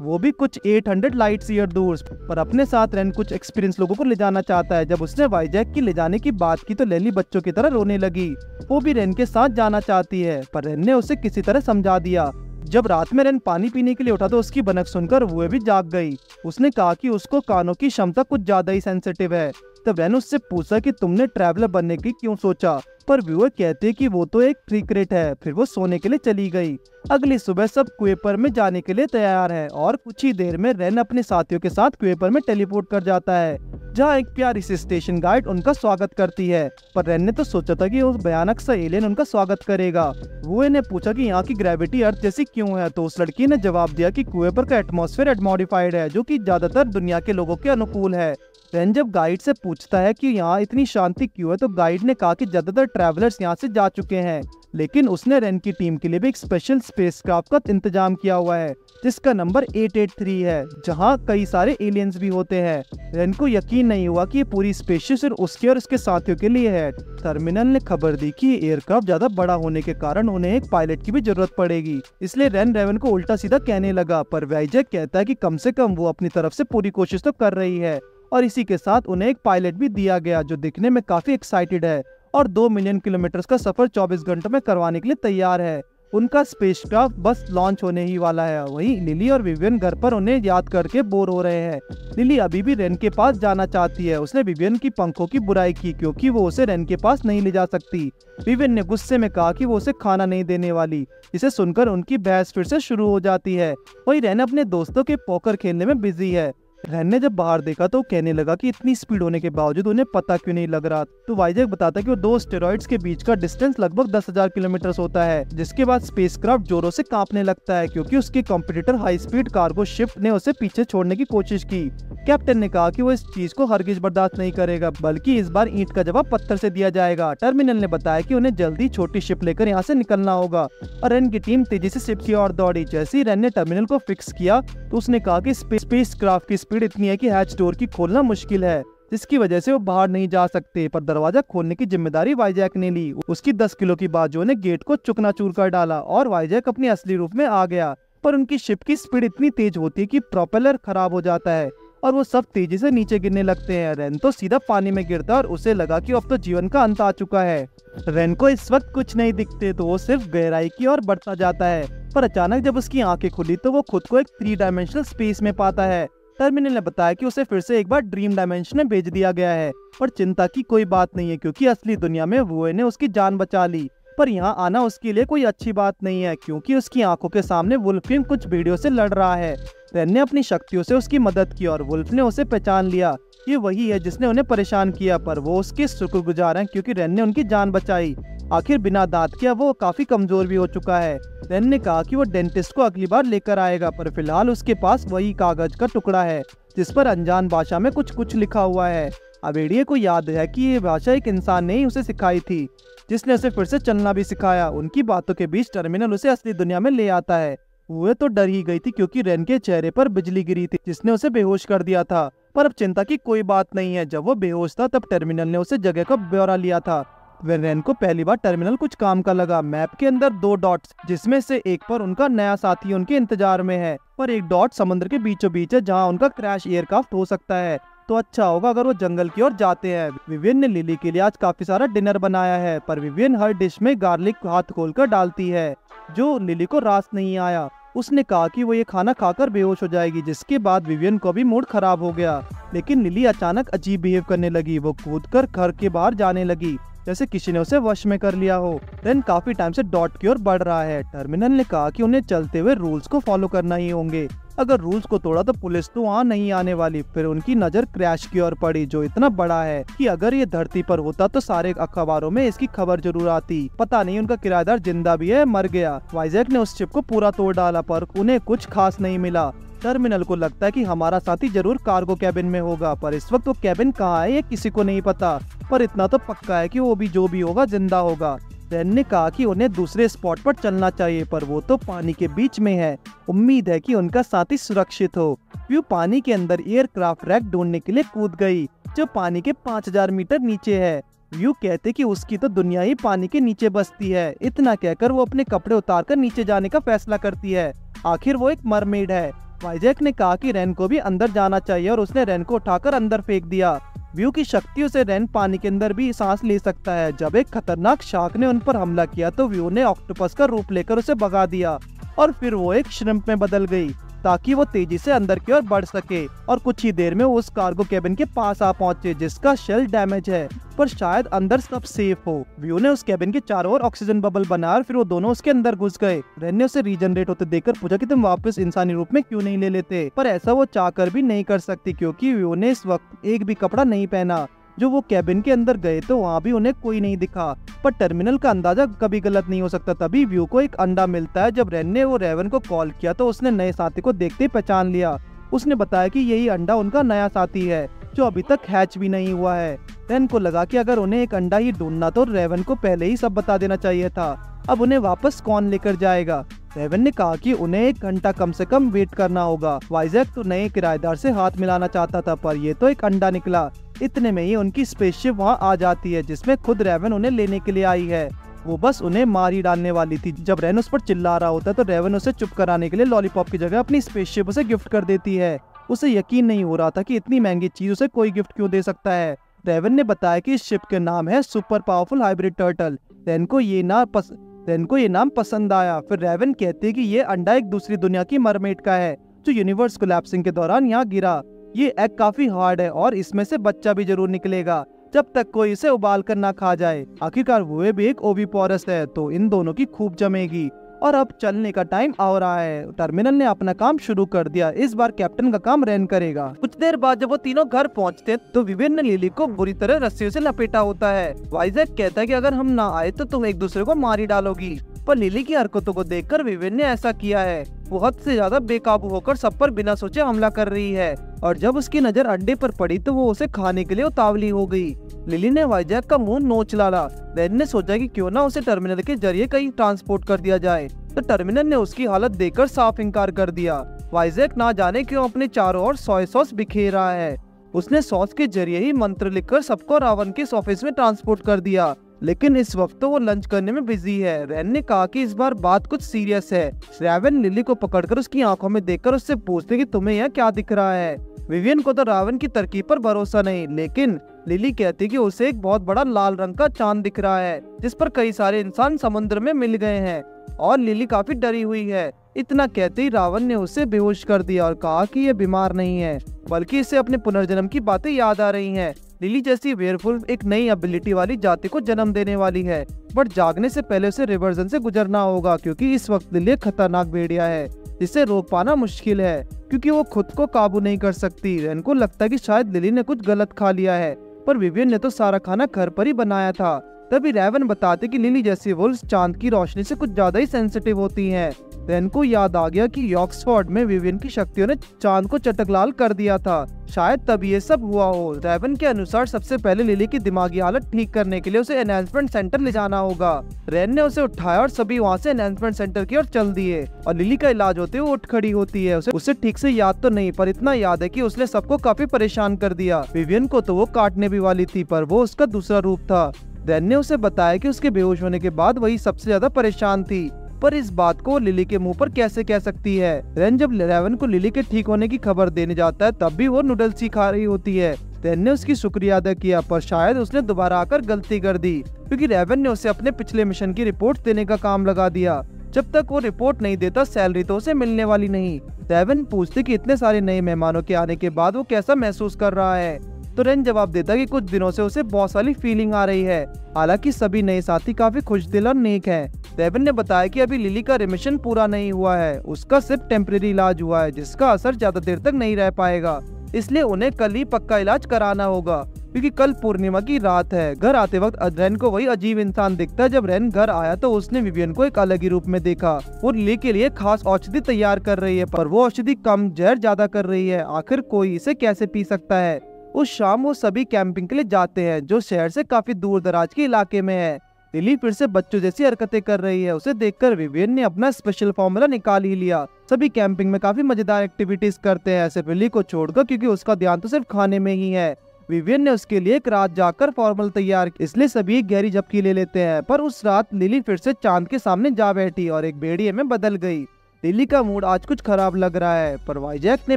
वो भी कुछ 800 लाइट ईयर दूर पर अपने साथ रैन कुछ एक्सपीरियंस लोगों को ले जाना चाहता है। जब उसने वाईजैक की ले जाने की बात की तो लेली बच्चों की तरह रोने लगी। वो भी रेन के साथ जाना चाहती है, पर रेन ने उसे किसी तरह समझा दिया। जब रात में रेन पानी पीने के लिए उठा तो उसकी बनक सुनकर वो भी जाग गई। उसने कहा कि उसको कानों की क्षमता कुछ ज़्यादा ही सेंसिटिव है। तब रेन उससे पूछा कि तुमने ट्रैवलर बनने की क्यों सोचा? पर व्यूअर कहते कि वो तो एक सीक्रेट है, फिर वो सोने के लिए चली गई। अगली सुबह सब कुएपर में जाने के लिए तैयार है और कुछ ही देर में रेन अपने साथियों के साथ कुएपर में टेलीपोर्ट कर जाता है, जहाँ एक प्यारी सी स्टेशन गाइड उनका स्वागत करती है। पर रेन ने तो सोचा था कि उस भयानक सा एलियन उनका स्वागत करेगा। वो इन्हें पूछा कि यहाँ की ग्रेविटी अर्थ जैसी क्यों है? तो उस लड़की ने जवाब दिया कि कुएपर का एटमोसफेयर एडमोडिफाइड है, जो कि ज़्यादातर दुनिया के लोगों के अनुकूल है। रेन जब गाइड से पूछता है कि यहाँ इतनी शांति क्यों है तो गाइड ने कहा कि ज़्यादातर ट्रैवलर्स यहाँ से जा चुके हैं। लेकिन उसने रेन की टीम के लिए भी एक स्पेशल स्पेसक्राफ्ट का इंतज़ाम किया हुआ है, जिसका नंबर 883 है, जहाँ कई सारे एलियंस भी होते हैं। रेन को यकीन नहीं हुआ कि ये पूरी स्पेसशिप सिर्फ़ उसके और उसके साथियों के लिए है। टर्मिनल ने खबर दी कि एयरक्राफ्ट ज़्यादा बड़ा होने के कारण उन्हें एक पायलट की भी ज़रूरत पड़ेगी। इसलिए रेन रेवन को उल्टा सीधा कहने लगा, पर वाइजैक कहता है की कम से कम वो अपनी तरफ़ से पूरी कोशिश तो कर रही है। और इसी के साथ उन्हें एक पायलट भी दिया गया, जो दिखने में काफ़ी एक्साइटेड है और दो मिलियन किलोमीटर का सफ़र 24 घंटों में करवाने के लिए तैयार है। उनका स्पेसक्राफ्ट बस लॉन्च होने ही वाला है। वहीं लिली और विवियन घर पर उन्हें याद करके बोर हो रहे हैं। लिली अभी भी रेन के पास जाना चाहती है। उसने विवियन की पंखों की बुराई की, क्योंकि वो उसे रेन के पास नहीं ले जा सकती। विवियन ने गुस्से में कहा कि वो उसे खाना नहीं देने वाली इसे सुनकर उनकी बहस फिर से शुरू हो जाती है। वही रेन अपने दोस्तों के पोकर खेलने में बिज़ी है। रैन ने जब बाहर देखा तो कहने लगा कि इतनी स्पीड होने के बावजूद उन्हें पता क्यों नहीं लग रहा। तो वाइजैक बताता कि वो दो स्टेरॉइड्स के बीच का डिस्टेंस लगभग दस हज़ार किलोमीटर होता है, जिसके बाद स्पेसक्राफ्ट जोरों से कांपने लगता है, क्योंकि उसके competitor high speed cargo ship ने उसे पीछे छोड़ने की कोशिश की। कैप्टन ने कहा कि वो इस चीज़ को हरगिज बर्दाश्त नहीं करेगा, बल्कि इस बार ईंट का जवाब पत्थर से दिया जाएगा। टर्मिनल ने बताया कि उन्हें जल्दी छोटी शिप लेकर यहाँ से निकलना होगा। और रेन की टीम तेज़ी से शिप की ओर दौड़ी। जैसे ही रेन ने टर्मिनल को फिक्स किया तो उसने कहा कि स्पेस क्राफ्ट की स्पीड इतनी है कि हैच डोर की खोलना मुश्किल है, जिसकी वजह से वो बाहर नहीं जा सकते, पर दरवाज़ा खोलने की ज़िम्मेदारी वाइजैक ने ली। उसकी 10 किलो की बाजू ने गेट को चुकना चूर कर डाला और वाइजैक अपनी असली रूप में आ गया, पर उनकी शिप की स्पीड इतनी तेज होती है कि प्रोपेलर खराब हो जाता है और वो सब तेज़ी से नीचे गिरने लगते हैं। रेन तो सीधा पानी में गिरता और उसे लगा कि अब तो जीवन का अंत आ चुका है। रेन को इस वक्त कुछ नहीं दिखते तो वो सिर्फ़ गहराई की ओर बढ़ता जाता है, पर अचानक जब उसकी आँखें खुली तो वो खुद को एक थ्री डायमेंशनल स्पेस में पाता है। टर्मिनल ने बताया कि उसे फिर से एक बार ड्रीम डायमेंशन में भेज दिया गया है। पर चिंता की कोई बात नहीं है, क्योंकि असली दुनिया में वो ने उसकी जान बचा ली। पर यहाँ आना उसके लिए कोई अच्छी बात नहीं है, क्योंकि उसकी आँखों के सामने वुल्फिन कुछ भीड़ियों से लड़ रहा है। रेन ने अपनी शक्तियों से उसकी मदद की और वुल्फ ने उसे पहचान लिया। ये वही है जिसने उन्हें परेशान किया, पर वो उसके शुक्रगुजार हैं क्योंकि रेन ने उनकी जान बचाई। आखिर बिना दांत किया वो काफ़ी कमज़ोर भी हो चुका है। रेन ने कहा कि वो डेंटिस्ट को अगली बार लेकर आएगा, पर फ़िलहाल उसके पास वही कागज़ का टुकड़ा है, जिस पर अनजान भाषा में कुछ कुछ लिखा हुआ है। अवेड़िए को याद है कि ये भाषा एक इंसान ने ही उसे सिखाई थी, जिसने उसे फिर से चलना भी सिखाया। उनकी बातों के बीच टर्मिनल उसे असली दुनिया में ले आता है। वो तो डर ही गई थी क्योंकि रेन के चेहरे पर बिजली गिरी थी, जिसने उसे बेहोश कर दिया था। पर अब चिंता की कोई बात नहीं है। जब वो बेहोश था, तब टर्मिनल ने उसे जगह का ब्यौरा लिया था। रेन को पहली बार टर्मिनल कुछ काम का लगा। मैप के अंदर दो डॉट्स, जिसमें से एक पर उनका नया साथी उनके इंतज़ार में है। पर एक डॉट समुद्र के बीचों बीच है, जहाँ उनका क्रैश एयरक्राफ्ट हो सकता है। तो अच्छा होगा अगर वो जंगल की ओर जाते हैं। विवियन ने लिली के लिए आज काफ़ी सारा डिनर बनाया है, पर विवियन हर डिश में गार्लिक हाथ खोल कर डालती है, जो लिली को रास नहीं आया। उसने कहा कि वो ये खाना खाकर बेहोश हो जाएगी, जिसके बाद विवियन को भी मूड खराब हो गया। लेकिन लिली अचानक अजीब बिहेव करने लगी। वो कूद कर घर के बाहर जाने लगी, जैसे किसी ने उसे वश में कर लिया हो। रेन काफ़ी टाइम से डॉट की ओर बढ़ रहा है। टर्मिनल ने कहा कि उन्हें चलते हुए रूल्स को फॉलो करना ही होंगे। अगर रूल्स को तोड़ा तो पुलिस तो वहाँ नहीं आने वाली। फिर उनकी नज़र क्रैश की ओर पड़ी, जो इतना बड़ा है कि अगर ये धरती पर होता तो सारे अखबारों में इसकी खबर ज़रूर आती। पता नहीं उनका किराएदार ज़िंदा भी है, मर गया। वाइजैक ने उस चिप को पूरा तोड़ डाला, पर उन्हें कुछ खास नहीं मिला। टर्मिनल को लगता है कि हमारा साथी ज़रूर कार्गो कैबिन में होगा, पर इस वक्त वो कैबिन कहाँ है ये किसी को नहीं पता। पर इतना तो पक्का है कि वो भी जो भी होगा, ज़िंदा होगा। रेन ने कहा कि उन्हें दूसरे स्पॉट पर चलना चाहिए, पर वो तो पानी के बीच में है। उम्मीद है कि उनका साथी सुरक्षित हो। व्यू पानी के अंदर एयरक्राफ्ट रैक ढूँढने के लिए कूद गई, जो पानी के 5000 मीटर नीचे है। व्यू कहते कि उसकी तो दुनिया ही पानी के नीचे बसती है। इतना कहकर वो अपने कपड़े उतार कर नीचे जाने का फैसला करती है। आखिर वो एक मरमेड है। वाइजैक ने कहा कि रेन को भी अंदर जाना चाहिए और उसने रेन को उठाकर अंदर फेंक दिया। व्यू की शक्तियों से रेन पानी के अंदर भी सांस ले सकता है। जब एक खतरनाक शार्क ने उन पर हमला किया तो व्यू ने ऑक्टोपस का रूप लेकर उसे भगा दिया और फिर वो एक श्रम्प में बदल गई। ताकि वो तेज़ी से अंदर की ओर बढ़ सके और कुछ ही देर में उस कार्गो केबिन के पास आ पहुँचे, जिसका शेल डैमेज है, पर शायद अंदर सब सेफ़ हो। व्यू ने उस केबिन के चारों ओर ऑक्सीजन बबल बनाया फिर वो दोनों उसके अंदर घुस गए। रेन ने उसे रीजनरेट होते देखकर पूछा कि तुम वापस इंसानी रूप में क्यों नहीं ले लेते? पर ऐसा वो चाह भी नहीं कर सकती, क्योंकि व्यू ने इस वक्त एक भी कपड़ा नहीं पहना। जो वो कैबिन के अंदर गए तो वहाँ भी उन्हें कोई नहीं दिखा। पर टर्मिनल का अंदाज़ा कभी गलत नहीं हो सकता, तभी व्यू को एक अंडा मिलता है। जब रेन ने वो रेवन को कॉल किया तो उसने नए साथी को देखते ही पहचान लिया। उसने बताया कि यही अंडा उनका नया साथी है, जो अभी तक हैच भी नहीं हुआ है। रेन को लगा कि अगर उन्हें एक अंडा ही ढूंढना तो रेवन को पहले ही सब बता देना चाहिए था। अब उन्हें वापस कौन लेकर जाएगा? रेवन ने कहा कि उन्हें एक घंटा कम से कम वेट करना होगा। वाइजैक तो नए किराएदार से हाथ मिलाना चाहता था, पर ये तो एक अंडा निकला। इतने में ही उनकी स्पेसशिप वहाँ आ जाती है, जिसमें खुद रेवन उन्हें लेने के लिए आई है। वो बस उन्हें मार ही डालने वाली थी। जब रेन उस पर चिल्ला रहा होता है तो रेवन उसे चुप कराने के लिए लॉलीपॉप की जगह अपनी स्पेसशिप उसे गिफ्ट कर देती है। उसे यकीन नहीं हो रहा था कि इतनी महँगी चीज़ उसे कोई गिफ्ट क्यों दे सकता है। रेवन ने बताया कि इस शिप के नाम है super powerful hybrid turtle Ren को ये ना पस... रेन को ये नाम पसंद आया। फिर रेवन कहते कि ये अंडा एक दूसरी दुनिया की मरमेट का है, जो यूनिवर्स कोलैप्सिंग के दौरान यहाँ गिरा। ये एग काफ़ी हार्ड है और इसमें से बच्चा भी ज़रूर निकलेगा, जब तक कोई इसे उबाल कर ना खा जाए। आखिरकार वो भी एक ओवी पोरस है तो इन दोनों की खूब जमेगी। और अब चलने का टाइम आ रहा है। टर्मिनल ने अपना काम शुरू कर दिया। इस बार कैप्टन का काम रेन करेगा। कुछ देर बाद जब वो तीनों घर पहुँचते तो विभिन्न लिली को बुरी तरह रस्सियों से लपेटा होता है। वाइजैक कहता है कि अगर हम ना आए तो तुम एक दूसरे को मारी डालोगी। पर लिली की हरकतों को देखकर विवेन ने ऐसा किया है। वो हद से ज़्यादा बेकाबू होकर सब पर बिना सोचे हमला कर रही है। और जब उसकी नज़र अंडे पर पड़ी तो वो उसे खाने के लिए उतावली हो गई। लिली ने वाइजैक का मुँह नोच लाला। रेन ने सोचा कि क्यों ना उसे टर्मिनल के ज़रिए कहीं ट्रांसपोर्ट कर दिया जाए। तो टर्मिनल ने उसकी हालत देखकर साफ़ इंकार कर दिया। वाइजैक ना जाने क्यों अपने चारों ओर सोय सॉस बिखेर रहा है। उसने सॉस के ज़रिए ही मंत्र लिखकर सबको रावण के ऑफ़िस में ट्रांसपोर्ट कर दिया। लेकिन इस वक्त तो वो लंच करने में बिज़ी है। रैन ने कहा कि इस बार बात कुछ सीरियस है। रेवन लिली को पकड़कर उसकी आँखों में देखकर उससे पूछते कि तुम्हें यह क्या दिख रहा है। विवियन को तो रावण की तरकीब पर भरोसा नहीं, लेकिन लिली कहती कि उसे एक बहुत बड़ा लाल रंग का चाँद दिख रहा है, जिस पर कई सारे इंसान समुद्र में मिल गए हैं, और लिली काफ़ी डरी हुई है। इतना कहते ही रावण ने उसे बेहोश कर दिया और कहा कि यह बीमार नहीं है, बल्कि इसे अपने पुनर्जन्म की बातें याद आ रही हैं। लिली जैसी वेयरफुल एक नई एबिलिटी वाली जाति को जन्म देने वाली है। बट जागने से पहले उसे रिवर्जन से गुजरना होगा, क्योंकि इस वक्त लिली खतरनाक भेड़िया है। जिसे रोक पाना मुश्किल है, क्योंकि वो खुद को काबू नहीं कर सकती। रेन को लगता है कि शायद लिली ने कुछ गलत खा लिया है, पर विवियन ने तो सारा खाना घर पर ही बनाया था। तभी रेवन बताते कि लिली जैसी वुल्स चाँद की रोशनी से कुछ ज़्यादा ही सेंसिटिव होती हैं। रेन को याद आ गया कि यॉक्सफोर्ड में विवियन की शक्तियों ने चाँद को चटकलाल कर दिया था। शायद तब ये सब हुआ हो। रेवन के अनुसार सबसे पहले लिली की दिमागी हालत ठीक करने के लिए उसे एनहेंसमेंट सेंटर ले जाना होगा। रेन ने उसे उठाया और सभी वहाँ से एनहेंसमेंट सेंटर की ओर चल दिए। और लिली का इलाज होते हुए उठ खड़ी होती है। उसे उसे ठीक से याद तो नहीं, पर इतना याद है कि उसने सबको काफ़ी परेशान कर दिया। विवियन को तो वो काटने भी वाली थी, पर वो उसका दूसरा रूप था। रैन ने उसे बताया कि उसके बेहोश होने के बाद वही सबसे ज़्यादा परेशान थी। पर इस बात को लिली के मुँह पर कैसे कह सकती है? रेन जब रेवन को लिली के ठीक होने की खबर देने जाता है, तब भी वो नूडल्स ही खा रही होती है। रेन ने उसकी शुक्रिया अदा किया, पर शायद उसने दोबारा आकर गलती कर दी, क्योंकि रेवन ने उसे अपने पिछले मिशन की रिपोर्ट देने का काम लगा दिया। जब तक वो रिपोर्ट नहीं देता, सैलरी तो उसे मिलने वाली नहीं। रेवन पूछते कि इतने सारे नए मेहमानों के आने के बाद वो कैसा महसूस कर रहा है? तो रेन जवाब देता कि कुछ दिनों से उसे बहुत सारी फीलिंग आ रही है। हालाँकि सभी नए साथी काफ़ी खुश दिल और नेक हैं। रेवन ने बताया कि अभी लिली का रिमिशन पूरा नहीं हुआ है। उसका सिर्फ़ टेम्परेरी इलाज हुआ है, जिसका असर ज़्यादा देर तक नहीं रह पाएगा। इसलिए उन्हें कल ही पक्का इलाज कराना होगा, क्योंकि कल पूर्णिमा की रात है। घर आते वक्त रैन को वही अजीब इंसान दिखता है जब रैन घर आया तो उसने विवियन को एक अलग ही रूप में देखा। वो लिली के लिए खास औषधि तैयार कर रही है, पर वो औषधि कम, जहर ज़्यादा कर रही है। आखिर कोई इसे कैसे पी सकता है? उस शाम वो सभी कैंपिंग के लिए जाते हैं, जो शहर से काफ़ी दूर दराज के इलाके में है। लिली फिर से बच्चों जैसी हरकतें कर रही है। उसे देखकर विवियन ने अपना स्पेशल फॉर्मूला निकाल ही लिया। सभी कैंपिंग में काफ़ी मज़ेदार एक्टिविटीज़ करते हैं, सिर्फ़ लिली को छोड़कर क्योंकि उसका ध्यान तो सिर्फ़ खाने में ही है। विवियन ने उसके लिए एक रात जाकर फॉर्मल तैयार इसलिए सभी गहरी झपकी ले लेते हैं, पर उस रात लिली फिर से चाँद के सामने जा बैठी और एक बेड़िए में बदल गई। लिली का मूड आज कुछ खराब लग रहा है, पर वाइजैक ने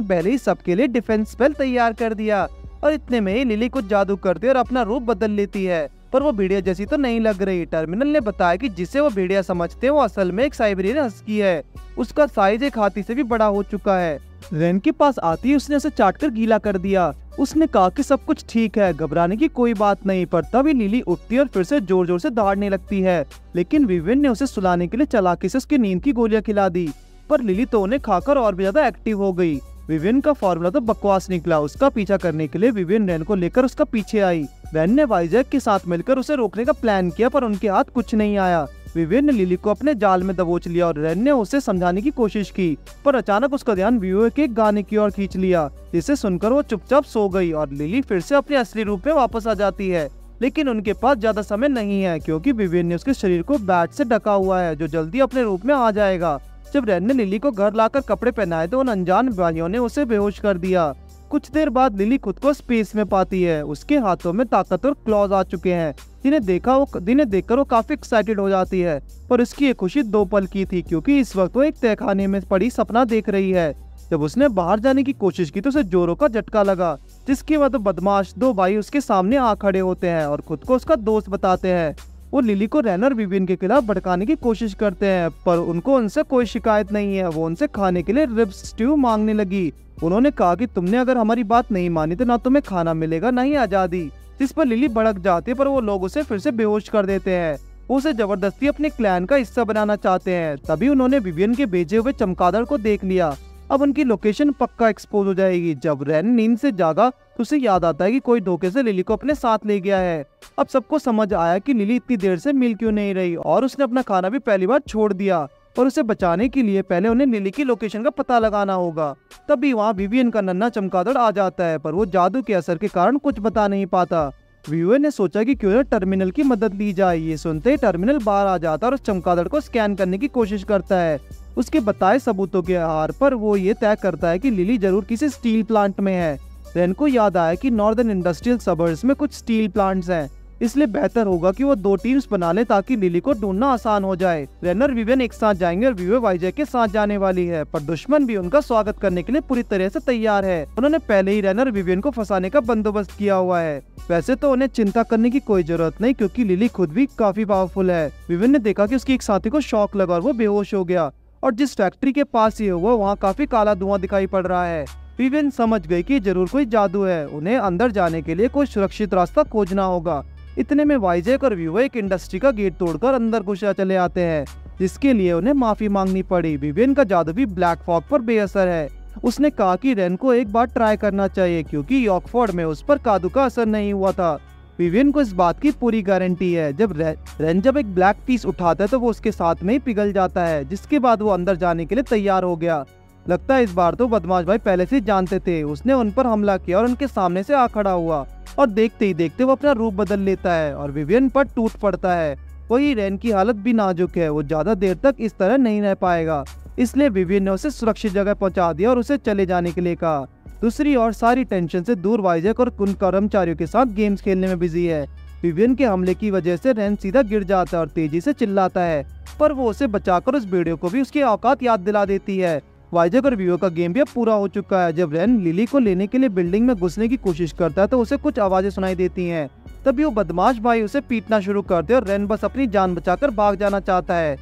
पहले ही सबके लिए डिफेंस स्पेल तैयार कर दिया। और इतने में ही लिली कुछ जादू करती है और अपना रूप बदल लेती है। पर वो भेड़िया जैसी तो नहीं लग रही। टर्मिनल ने बताया कि जिसे वो भेड़िया समझते हैं, वो असल में एक साइबेरियन हस्की है। उसका साइज़ एक हाथी से भी बड़ा हो चुका है। रेन के पास आती उसने उसे चाट कर गीला कर दिया। उसने कहा कि सब कुछ ठीक है, घबराने की कोई बात नहीं, पर तभी लिली उठती और फिर से ज़ोर ज़ोर से दौड़ने लगती है। लेकिन विविन ने उसे सुलाने के लिए चलाकी से उसकी नींद की गोलियाँ खिला दी। पर लिली तो उन्हें खाकर और भी ज़्यादा एक्टिव हो गई। विविन का फॉर्मूला तो बकवास निकला। उसका पीछा करने के लिए विविन रैन को लेकर उसका पीछे आई। रैन ने वाइजैक के साथ मिलकर उसे रोकने का प्लान किया, पर उनके हाथ कुछ नहीं आया। विवेन ने लिली को अपने जाल में दबोच लिया और रैन ने उसे समझाने की कोशिश की, पर अचानक उसका ध्यान विवे के गाने की ओर खींच लिया। जिसे सुनकर वो चुपचाप सो गई और लिली फिर से अपने असली रूप में वापस आ जाती है। लेकिन उनके पास ज़्यादा समय नहीं है, क्योंकि विवेन ने उसके शरीर को बैट से ढका हुआ है, जो जल्दी अपने रूप में आ जाएगा। जब रैन ने लिली को घर लाकर कपड़े पहनाए तो उन अनजान भाइयों ने उसे बेहोश कर दिया। कुछ देर बाद लिली खुद को स्पेस में पाती है। उसके हाथों में ताकतवर क्लॉज आ चुके हैं। जिन्हें देखा वो, जिन्हें देखकर वो काफ़ी एक्साइटेड हो जाती है। पर उसकी ये खुशी दो पल की थी, क्योंकि इस वक्त वो एक तहखाने में पड़ी सपना देख रही है। जब उसने बाहर जाने की कोशिश की तो उसे जोरों का झटका लगा, जिसके बाद बदमाश दो भाई उसके सामने आ खड़े होते हैं और खुद को उसका दोस्त बताते हैं। वो लिली को रैनर विविन के खिलाफ भड़काने की कोशिश करते हैं, पर उनको उनसे कोई शिकायत नहीं है। वो उनसे खाने के लिए रिब्स स्ट्यू मांगने लगी। उन्होंने कहा कि तुमने अगर हमारी बात नहीं मानी तो ना तुम्हें खाना मिलेगा, ना ही आज़ादी। जिस पर लिली भड़क जाती है, पर वो लोग उसे फिर से बेहोश कर देते हैं। उसे ज़बरदस्ती अपने क्लैन का हिस्सा बनाना चाहते हैं। तभी उन्होंने विवियन के भेजे हुए चमकादड़ को देख लिया। अब उनकी लोकेशन पक्का एक्सपोज हो जाएगी। जब रैन नींद से जागा तो उसे याद आता है कि कोई धोखे से लिली को अपने साथ ले गया है। अब सबको समझ आया कि लिली इतनी देर से मिल क्यों नहीं रही और उसने अपना खाना भी पहली बार छोड़ दिया और उसे बचाने के लिए पहले उन्हें लिली की लोकेशन का पता लगाना होगा। तभी वहाँ विवियन का नन्ना चमकादड़ आ जाता है, पर वो जादू के असर के कारण कुछ बता नहीं पाता। व्यूअर ने सोचा कि क्यों ना टर्मिनल की मदद ली जाए। ये सुनते ही टर्मिनल बाहर आ जाता है और चमकादड़ को स्कैन करने की कोशिश करता है। उसके बताए सबूतों के आधार पर वो ये तय करता है कि लिली ज़रूर किसी स्टील प्लांट में है। रेन को याद आया कि नॉर्दर्न इंडस्ट्रियल सबर्स में कुछ स्टील प्लांट्स हैं। इसलिए बेहतर होगा कि वो दो टीम्स बना ले ताकि लिली को ढूंढना आसान हो जाए। रेनर विवेन एक साथ जाएँगे और विवे वाइजय के साथ जाने वाली है, पर दुश्मन भी उनका स्वागत करने के लिए पूरी तरह से तैयार है। उन्होंने पहले ही रेनर विवेन को फंसाने का बंदोबस्त किया हुआ है। वैसे तो उन्हें चिंता करने की कोई ज़रूरत नहीं, क्योंकि लिली खुद भी काफ़ी पावरफुल है। विवेन ने देखा कि उसकी एक साथी को शौक लगा और वो बेहोश हो गया। और जिस फैक्ट्री के पास ये हुआ, वहाँ काफ़ी काला धुआँ दिखाई पड़ रहा है। विविन समझ गई कि ज़रूर कोई जादू है, उन्हें अंदर जाने के लिए कोई सुरक्षित रास्ता खोजना होगा। इतने में वाइजेक और विवेक इंडस्ट्री का गेट तोड़कर अंदर घुसा चले आते हैं, जिसके लिए उन्हें माफ़ी मांगनी पड़ी। विवेन का जादू भी ब्लैक फॉक पर बेअसर है। उसने कहा कि रेन को एक बार ट्राई करना चाहिए, क्योंकि यॉकफोर्ड में उस पर कादू का असर नहीं हुआ था। विवियन को इस बात की पूरी गारंटी है, जब रेन जब एक ब्लैक पीस उठाता है तो वो उसके साथ में ही पिघल जाता है, जिसके बाद वो अंदर जाने के लिए तैयार हो गया। लगता है इस बार तो बदमाश भाई पहले से जानते थे, उसने उन पर हमला किया और उनके सामने से आ खड़ा हुआ। और देखते ही देखते वो अपना रूप बदल लेता है और विवियन पर टूट पड़ता है। वही रैन की हालत भी नाजुक है, वो ज़्यादा देर तक इस तरह नहीं रह पाएगा। इसलिए विवियन ने उसे सुरक्षित जगह पहुँचा दिया और उसे चले जाने के लिए कहा। दूसरी ओर सारी टेंशन से दूर वाइजक और उन कर्मचारियों के साथ गेम्स खेलने में बिज़ी है। विवियन के हमले की वजह से रैन सीधा गिर जाता है और तेज़ी से चिल्लाता है, पर वो उसे बचाकर उस वीडियो को भी उसकी औकात याद दिला देती है। वाइजक और विवो का गेम भी अब पूरा हो चुका है। जब रैन लिली को लेने के लिए बिल्डिंग में घुसने की कोशिश करता है तो उसे कुछ आवाज़ें सुनाई देती हैं। तभी वो बदमाश भाई उसे पीटना शुरू करते और रैन बस अपनी जान बचाकर भाग जाना चाहता है,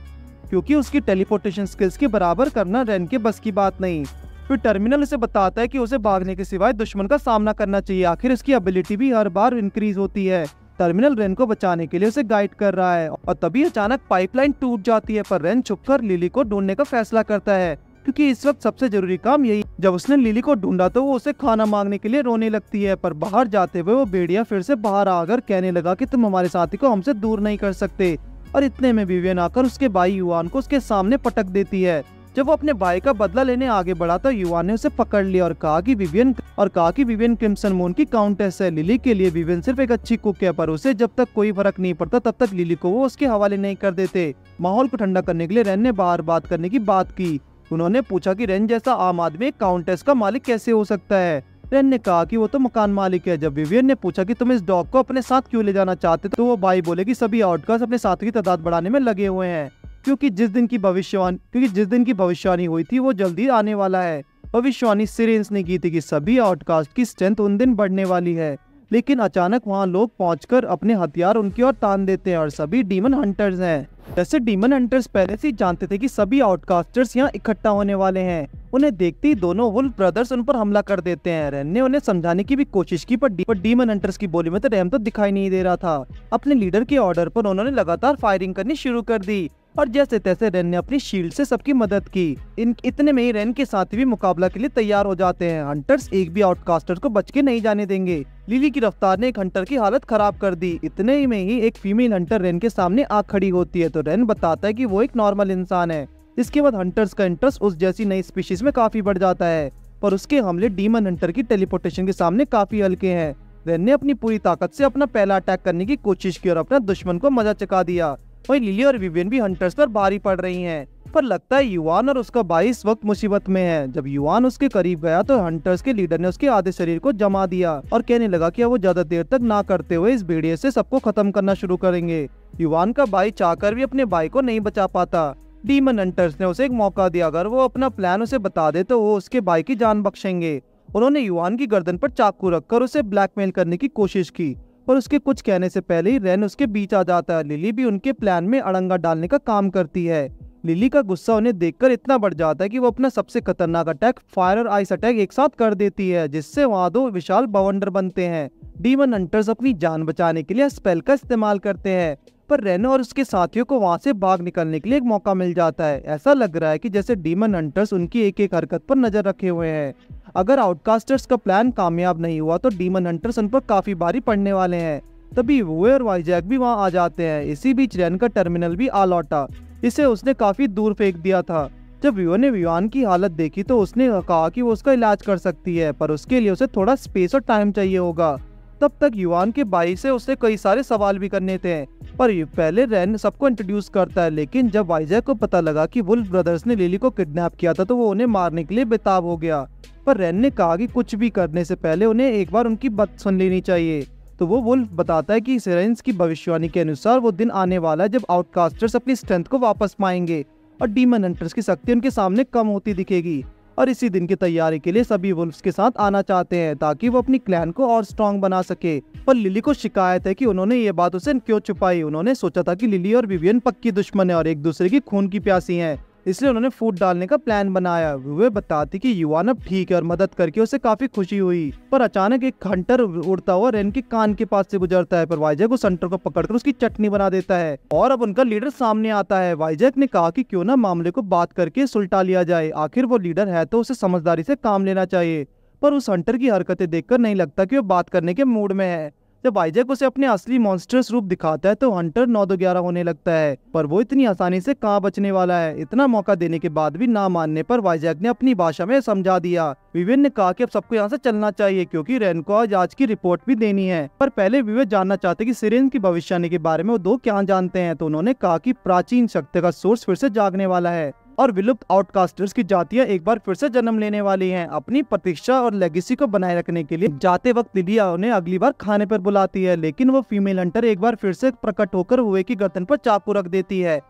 क्योंकि उसकी टेलीपोर्टेशन स्किल्स के बराबर करना रैन के बस की बात नहीं। फिर टर्मिनल उसे बताता है कि उसे भागने के सिवाय दुश्मन का सामना करना चाहिए। आखिर इसकी एबिलिटी भी हर बार इंक्रीज होती है। टर्मिनल रेन को बचाने के लिए उसे गाइड कर रहा है और तभी अचानक पाइपलाइन टूट जाती है, पर रेन छुपकर लिली को ढूँढने का फैसला करता है। क्योंकि इस वक्त सबसे ज़रूरी काम यही, जब उसने लिली को ढूंढा तो वो उसे खाना मांगने के लिए रोने लगती है, पर बाहर जाते हुए वो बेड़िया फिर से बाहर आकर कहने लगा कि तुम हमारे साथी को हमसे दूर नहीं कर सकते और इतने में विवियन आकर उसके भाई युवान को उसके सामने पटक देती है। जब वो अपने भाई का बदला लेने आगे बढ़ा तो युवा ने उसे पकड़ लिया और कहा कि विवियन और कहा कि विवियन क्रिम्सन मून की काउंटेस है लिली के लिए विवियन सिर्फ़ एक अच्छी कुक है, पर उसे जब तक कोई फ़र्क नहीं पड़ता, तब तक लिली को वो उसके हवाले नहीं कर देते। माहौल को ठंडा करने के लिए रैन ने बाहर बात करने की बात की। उन्होंने पूछा कि रेन, जैसा आम आदमी एक काउंटेस का मालिक कैसे हो सकता है? रेन ने कहा कि वो तो मकान मालिक है। जब विवियन ने पूछा कि तुम इस डॉग को अपने साथ क्यों ले जाना चाहते तो वो भाई बोले कि सभी आउटकास्ट अपने साथ की तादाद बढ़ाने में लगे हुए हैं। क्योंकि जिस दिन की भविष्यवाणी क्योंकि जिस दिन की भविष्यवाणी हुई थी वो जल्दी आने वाला है। भविष्यवाणी सिरेंस ने की थी कि सभी आउटकास्ट की स्ट्रेंथ उन दिन बढ़ने वाली है। लेकिन अचानक वहाँ लोग पहुंचकर अपने हथियार उनकी ओर तान देते हैं और सभी डीमन हंटर्स हैं। जैसे डीमन हंटर्स पहले से जानते थे कि सभी आउटकास्टर्स यहाँ इकट्ठा होने वाले हैं। उन्हें देखते ही दोनों वुल्फ ब्रदर्स उन पर हमला कर देते हैं। रैन ने उन्हें समझाने की भी कोशिश की पर, डी, पर डीमन हंटर्स की बोली में तो रैम तो दिखाई नहीं दे रहा था। अपने लीडर के ऑर्डर पर उन्होंने लगातार फायरिंग करनी शुरू कर दी। और जैसे तैसे रेन ने अपनी शील्ड से सबकी मदद की। इन इतने में ही रेन के साथ भी मुकाबला के लिए तैयार हो जाते हैं। हंटर्स एक भी आउटकास्टर को बच के नहीं जाने देंगे। लिली की रफ्तार ने एक हंटर की हालत खराब कर दी। इतने ही में ही एक फीमेल हंटर रेन के सामने आग खड़ी होती है तो रेन बताता है की वो एक नॉर्मल इंसान है। इसके बाद हंटर्स का इंटरेस्ट उस जैसी नई स्पीशीज में काफ़ी बढ़ जाता है, पर उसके हमले डीमन हंटर की टेलीपोर्टेशन के सामने काफ़ी हल्के हैं। रेन ने अपनी पूरी ताकत से अपना पहला अटैक करने की कोशिश की और अपना दुश्मन को मज़ा चका दिया। वही लिली और विवियन भी हंटर्स पर भारी पड़ रही हैं। पर लगता है युवान और उसका भाई इस वक्त मुसीबत में है। जब युवान उसके करीब गया तो हंटर्स के लीडर ने उसके आधे शरीर को जमा दिया और कहने लगा कि वो ज़्यादा देर तक ना करते हुए इस भेड़िए से सबको खत्म करना शुरू करेंगे। युवान का भाई चाहकर भी अपने भाई को नहीं बचा पाता। डीमन हंटर्स ने उसे एक मौका दिया। अगर वो अपना प्लान उसे बता दे तो वो उसके भाई की जान बख्शेंगे। उन्होंने युवान की गर्दन पर चाकू रखकर उसे ब्लैकमेल करने की कोशिश की। पर उसके कुछ कहने से पहले ही रैन उसके बीच आ जाता है। लिली भी उनके प्लान में अड़ंगा डालने का काम करती है। लिली का गुस्सा उन्हें देखकर इतना बढ़ जाता है कि वो अपना सबसे खतरनाक अटैक फायर और आइस अटैक एक साथ कर देती है, जिससे वहाँ दो विशाल बवंडर बनते हैं। डीमन हंटर्स अपनी जान बचाने के लिए स्पेल का इस्तेमाल करते हैं। पर रेनो और उसके साथियों को वहाँ से भाग निकलने के लिए एक मौका मिल जाता है। ऐसा लग रहा है कि जैसे डीमन हंटर्स उनकी एक एक हरकत पर नज़र रखे हुए हैं। अगर आउटकास्टर्स का प्लान कामयाब नहीं हुआ तो डीमन हंटर्स उन पर काफ़ी बारी पड़ने वाले हैं। तभी वो और वाईजैक भी वहाँ आ जाते हैं। इसी बीच रैन का टर्मिनल भी आ लौटा। इसे उसने काफ़ी दूर फेंक दिया था। जब विवो ने विवान की हालत देखी तो उसने कहा कि वो उसका इलाज कर सकती है, पर उसके लिए उसे थोड़ा स्पेस और टाइम चाहिए होगा। तब तक युवान के भाई से उसे कई सारे सवाल भी करने थे। पर पहले रैन सबको इंट्रोड्यूस करता है, लेकिन जब वाइजैक को पता लगा कि वुल्फ ब्रदर्स ने लिली को किडनैप किया था तो वो उन्हें मारने के लिए बेताब हो गया। पर रैन ने कहा कि कुछ भी करने से पहले उन्हें एक बार उनकी बात सुन लेनी चाहिए। तो वो वुल्फ बताता है कि सिरेंस की भविष्यवाणी के अनुसार वो दिन आने वाला है, जब आउटकास्टर्स अपनी स्ट्रेंथ को वापस पाएँगे, और डीमन हंटर्स की शक्ति उनके सामने कम होती दिखेगी। और इसी दिन की तैयारी के लिए सभी वुल्फ्स के साथ आना चाहते हैं ताकि वो अपनी क्लैन को और स्ट्रॉन्ग बना सके। पर लिली को शिकायत है कि उन्होंने ये बात उसे क्यों छुपाई। उन्होंने सोचा था कि लिली और विवियन पक्की दुश्मन है और एक दूसरे की खून की प्यासी हैं। इसलिए उन्होंने फ़ूड डालने का प्लान बनाया। वे बताती कि युवा अब ठीक है और मदद करके उसे काफ़ी खुशी हुई, पर अचानक एक हंटर उड़ता हुआ रेन के कान के पास से गुजरता है, पर वाइजैक उस हंटर को पकड़कर उसकी चटनी बना देता है और अब उनका लीडर सामने आता है। वाइजैक ने कहा कि क्यों ना मामले को बात करके सुलटा लिया जाए। आखिर वो लीडर है तो उसे समझदारी से काम लेना चाहिए, पर उस हंटर की हरकतें देखकर नहीं लगता कि वो बात करने के मूड में है। जब वाइजैक उसे अपने असली मॉन्स्टर्स रूप दिखाता है तो हंटर नौ दो ग्यारह होने लगता है। पर वो इतनी आसानी से कहाँ बचने वाला है? इतना मौका देने के बाद भी ना मानने पर वाइजैक ने अपनी भाषा में समझा दिया। विवेन ने कहा कि अब सबको यहाँ से चलना चाहिए, क्योंकि रेन को आज आज की रिपोर्ट भी देनी है। पर पहले विवेक जानना चाहते कि सिरेन की भविष्यवाणी के बारे में वो दो क्या जानते हैं तो उन्होंने कहा कि प्राचीन शक्ति का सोर्स फिर से जागने वाला है। और विलुप्त आउटकास्टर्स की जातियाँ एक बार फिर से जन्म लेने वाली हैं। अपनी प्रतीक्षा और लेगेसी को बनाए रखने के लिए जाते वक्त लिलिया उन्हें अगली बार खाने पर बुलाती है, लेकिन वो फीमेल हंटर एक बार फिर से प्रकट होकर हुए की गर्दन पर चाकू रख देती है।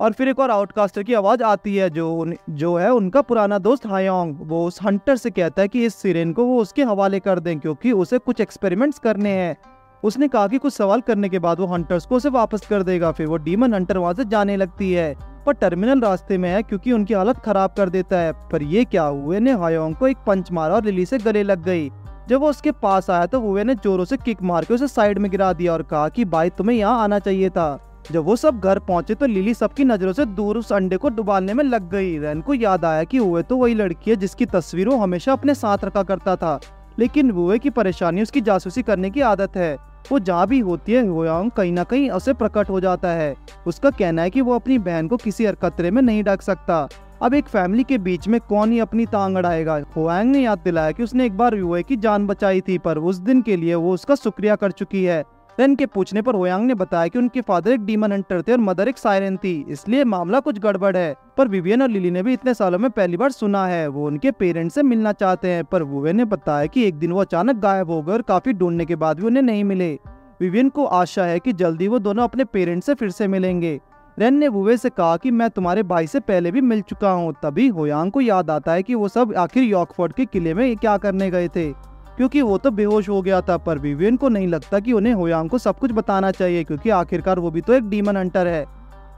और फिर एक और आउटकास्टर की आवाज़ आती है, जो जो है उनका पुराना दोस्त हायोंग वो उस हंटर से कहता है कि इस सिरेन को वो उसके हवाले कर दें, क्योंकि उसे कुछ एक्सपेरिमेंट्स करने हैं। उसने कहा कि कुछ सवाल करने के बाद वो हंटर्स को उसे वापस कर देगा, फिर वो डीमन हंटर वहाँ से जाने लगती है। पर टर्मिनल रास्ते में है क्योंकि उनकी हालत खराब कर देता है। पर ये क्या हुए ने हायोंग को एक पंच मारा और लिली से गले लग गई। जब वो उसके पास आया तो हुए ने जोरों से किक मार के उसे साइड में गिरा दिया और कहा कि, भाई, तुम्हें यहाँ आना चाहिए था। जब वो सब घर पहुँचे तो लिली सबकी नज़रों से दूर उस अंडे को डुबालने में लग गई। रैन को याद आया कि हुए तो वही लड़की है जिसकी तस्वीर वो हमेशा अपने साथ रखा करता था। लेकिन हुए की परेशानी उसकी जासूसी करने की आदत है। वो जहाँ भी होती है होयांग कहीं ना कहीं उसे प्रकट हो जाता है। उसका कहना है कि वो अपनी बहन को किसी खतरे में नहीं ढक सकता। अब एक फैमिली के बीच में कौन ही अपनी तांग अड़ाएगा? होयांग ने याद दिलाया कि उसने एक बार युए की जान बचाई थी, पर उस दिन के लिए वो उसका शुक्रिया कर चुकी है। रेन के पूछने पर होयांग ने बताया कि उनके फादर एक डीमन हंटर थे और मदर एक सायरन थी, इसलिए मामला कुछ गड़बड़ है। पर विवियन और लिली ने भी इतने सालों में पहली बार सुना है, वो उनके पेरेंट्स से मिलना चाहते हैं, पर वुवे ने बताया कि एक दिन वो अचानक गायब हो गए और काफ़ी ढूँढने के बाद भी उन्हें नहीं मिले। विवियन को आशा है कि जल्दी वो दोनों अपने पेरेंट्स से फिर से मिलेंगे। रेन ने वुवे से कहा कि मैं तुम्हारे भाई से पहले भी मिल चुका हूँ, तभी होयांग को याद आता है कि वो सब आखिर यॉकफोर्ड के किले में क्या करने गए थे। क्योंकि वो तो बेहोश हो गया था, पर विवियन को नहीं लगता कि उन्हें होयांग को सब कुछ बताना चाहिए, क्योंकि आखिरकार वो भी तो एक डीमन हंटर है।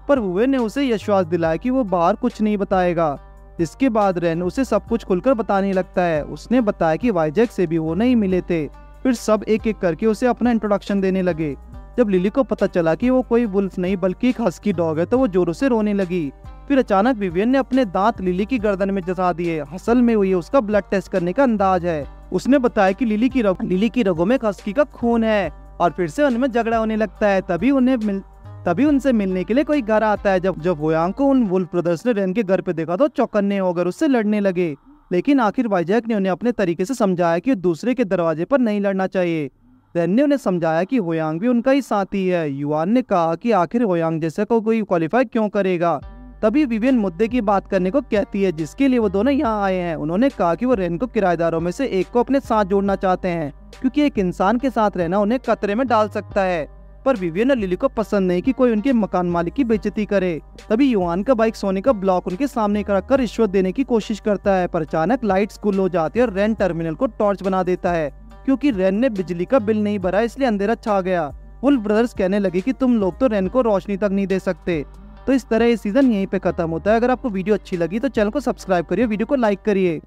पर हुए ने उसे विश्वास दिलाया कि वो बाहर कुछ नहीं बताएगा। इसके बाद रेन उसे सब कुछ खुलकर बताने लगता है। उसने बताया कि वाइजैक से भी वो नहीं मिले थे। फिर सब एक एक करके उसे अपना इंट्रोडक्शन देने लगे। जब लिली को पता चला कि वो कोई वुल्फ नहीं, बल्कि एक हस्की डॉग है तो वो जोरों से रोने लगी। फिर अचानक विवियन ने अपने दांत लिली की गर्दन में जसा दिए। असल में हुई उसका ब्लड टेस्ट करने का अंदाज है। उसने बताया कि लिली की रग, लिली की रगों में हस्की का खून है और फिर से उनमें झगड़ा होने लगता है। तभी उन्हें मिल तभी उनसे मिलने के लिए कोई घर आता है। जब जब होयांग को उन वुल्फ ब्रदर्स ने रेन के घर पे देखा तो चौकन्ने होकर उससे लड़ने लगे। लेकिन आखिर वाइजैक ने उन्हें अपने तरीके से समझाया कि दूसरे के दरवाजे पर नहीं लड़ना चाहिए। रेन ने उन्हें समझाया कि होयांग भी उनका ही साथी है। युवान ने कहा कि आखिर होयांग जैसे को कोई क्वालिफाई क्यों करेगा? तभी विवियन मुद्दे की बात करने को कहती है, जिसके लिए वो दोनों यहाँ आए हैं। उन्होंने कहा कि वो रेन को किराएदारों में से एक को अपने साथ जोड़ना चाहते हैं, क्योंकि एक इंसान के साथ रहना उन्हें खतरे में डाल सकता है। पर विवियन और लिली को पसंद नहीं कि कोई उनके मकान मालिक की बेइज्जती करे। तभी युवान का बाइक सोने का ब्लॉक उनके सामने रख कर रिश्वत देने की कोशिश करता है, पर अचानक लाइट गुल हो जाती है और रेन टर्मिनल को टॉर्च बना देता है, क्योंकि रेन ने बिजली का बिल नहीं भरा, इसलिए अंधेरा छा गया। वुल्फ ब्रदर्स कहने लगे कि तुम लोग तो रेन को रोशनी तक नहीं दे सकते। तो इस तरह ये सीज़न यहीं पे खत्म होता है। अगर आपको वीडियो अच्छी लगी तो चैनल को सब्सक्राइब करिए, वीडियो को लाइक करिए।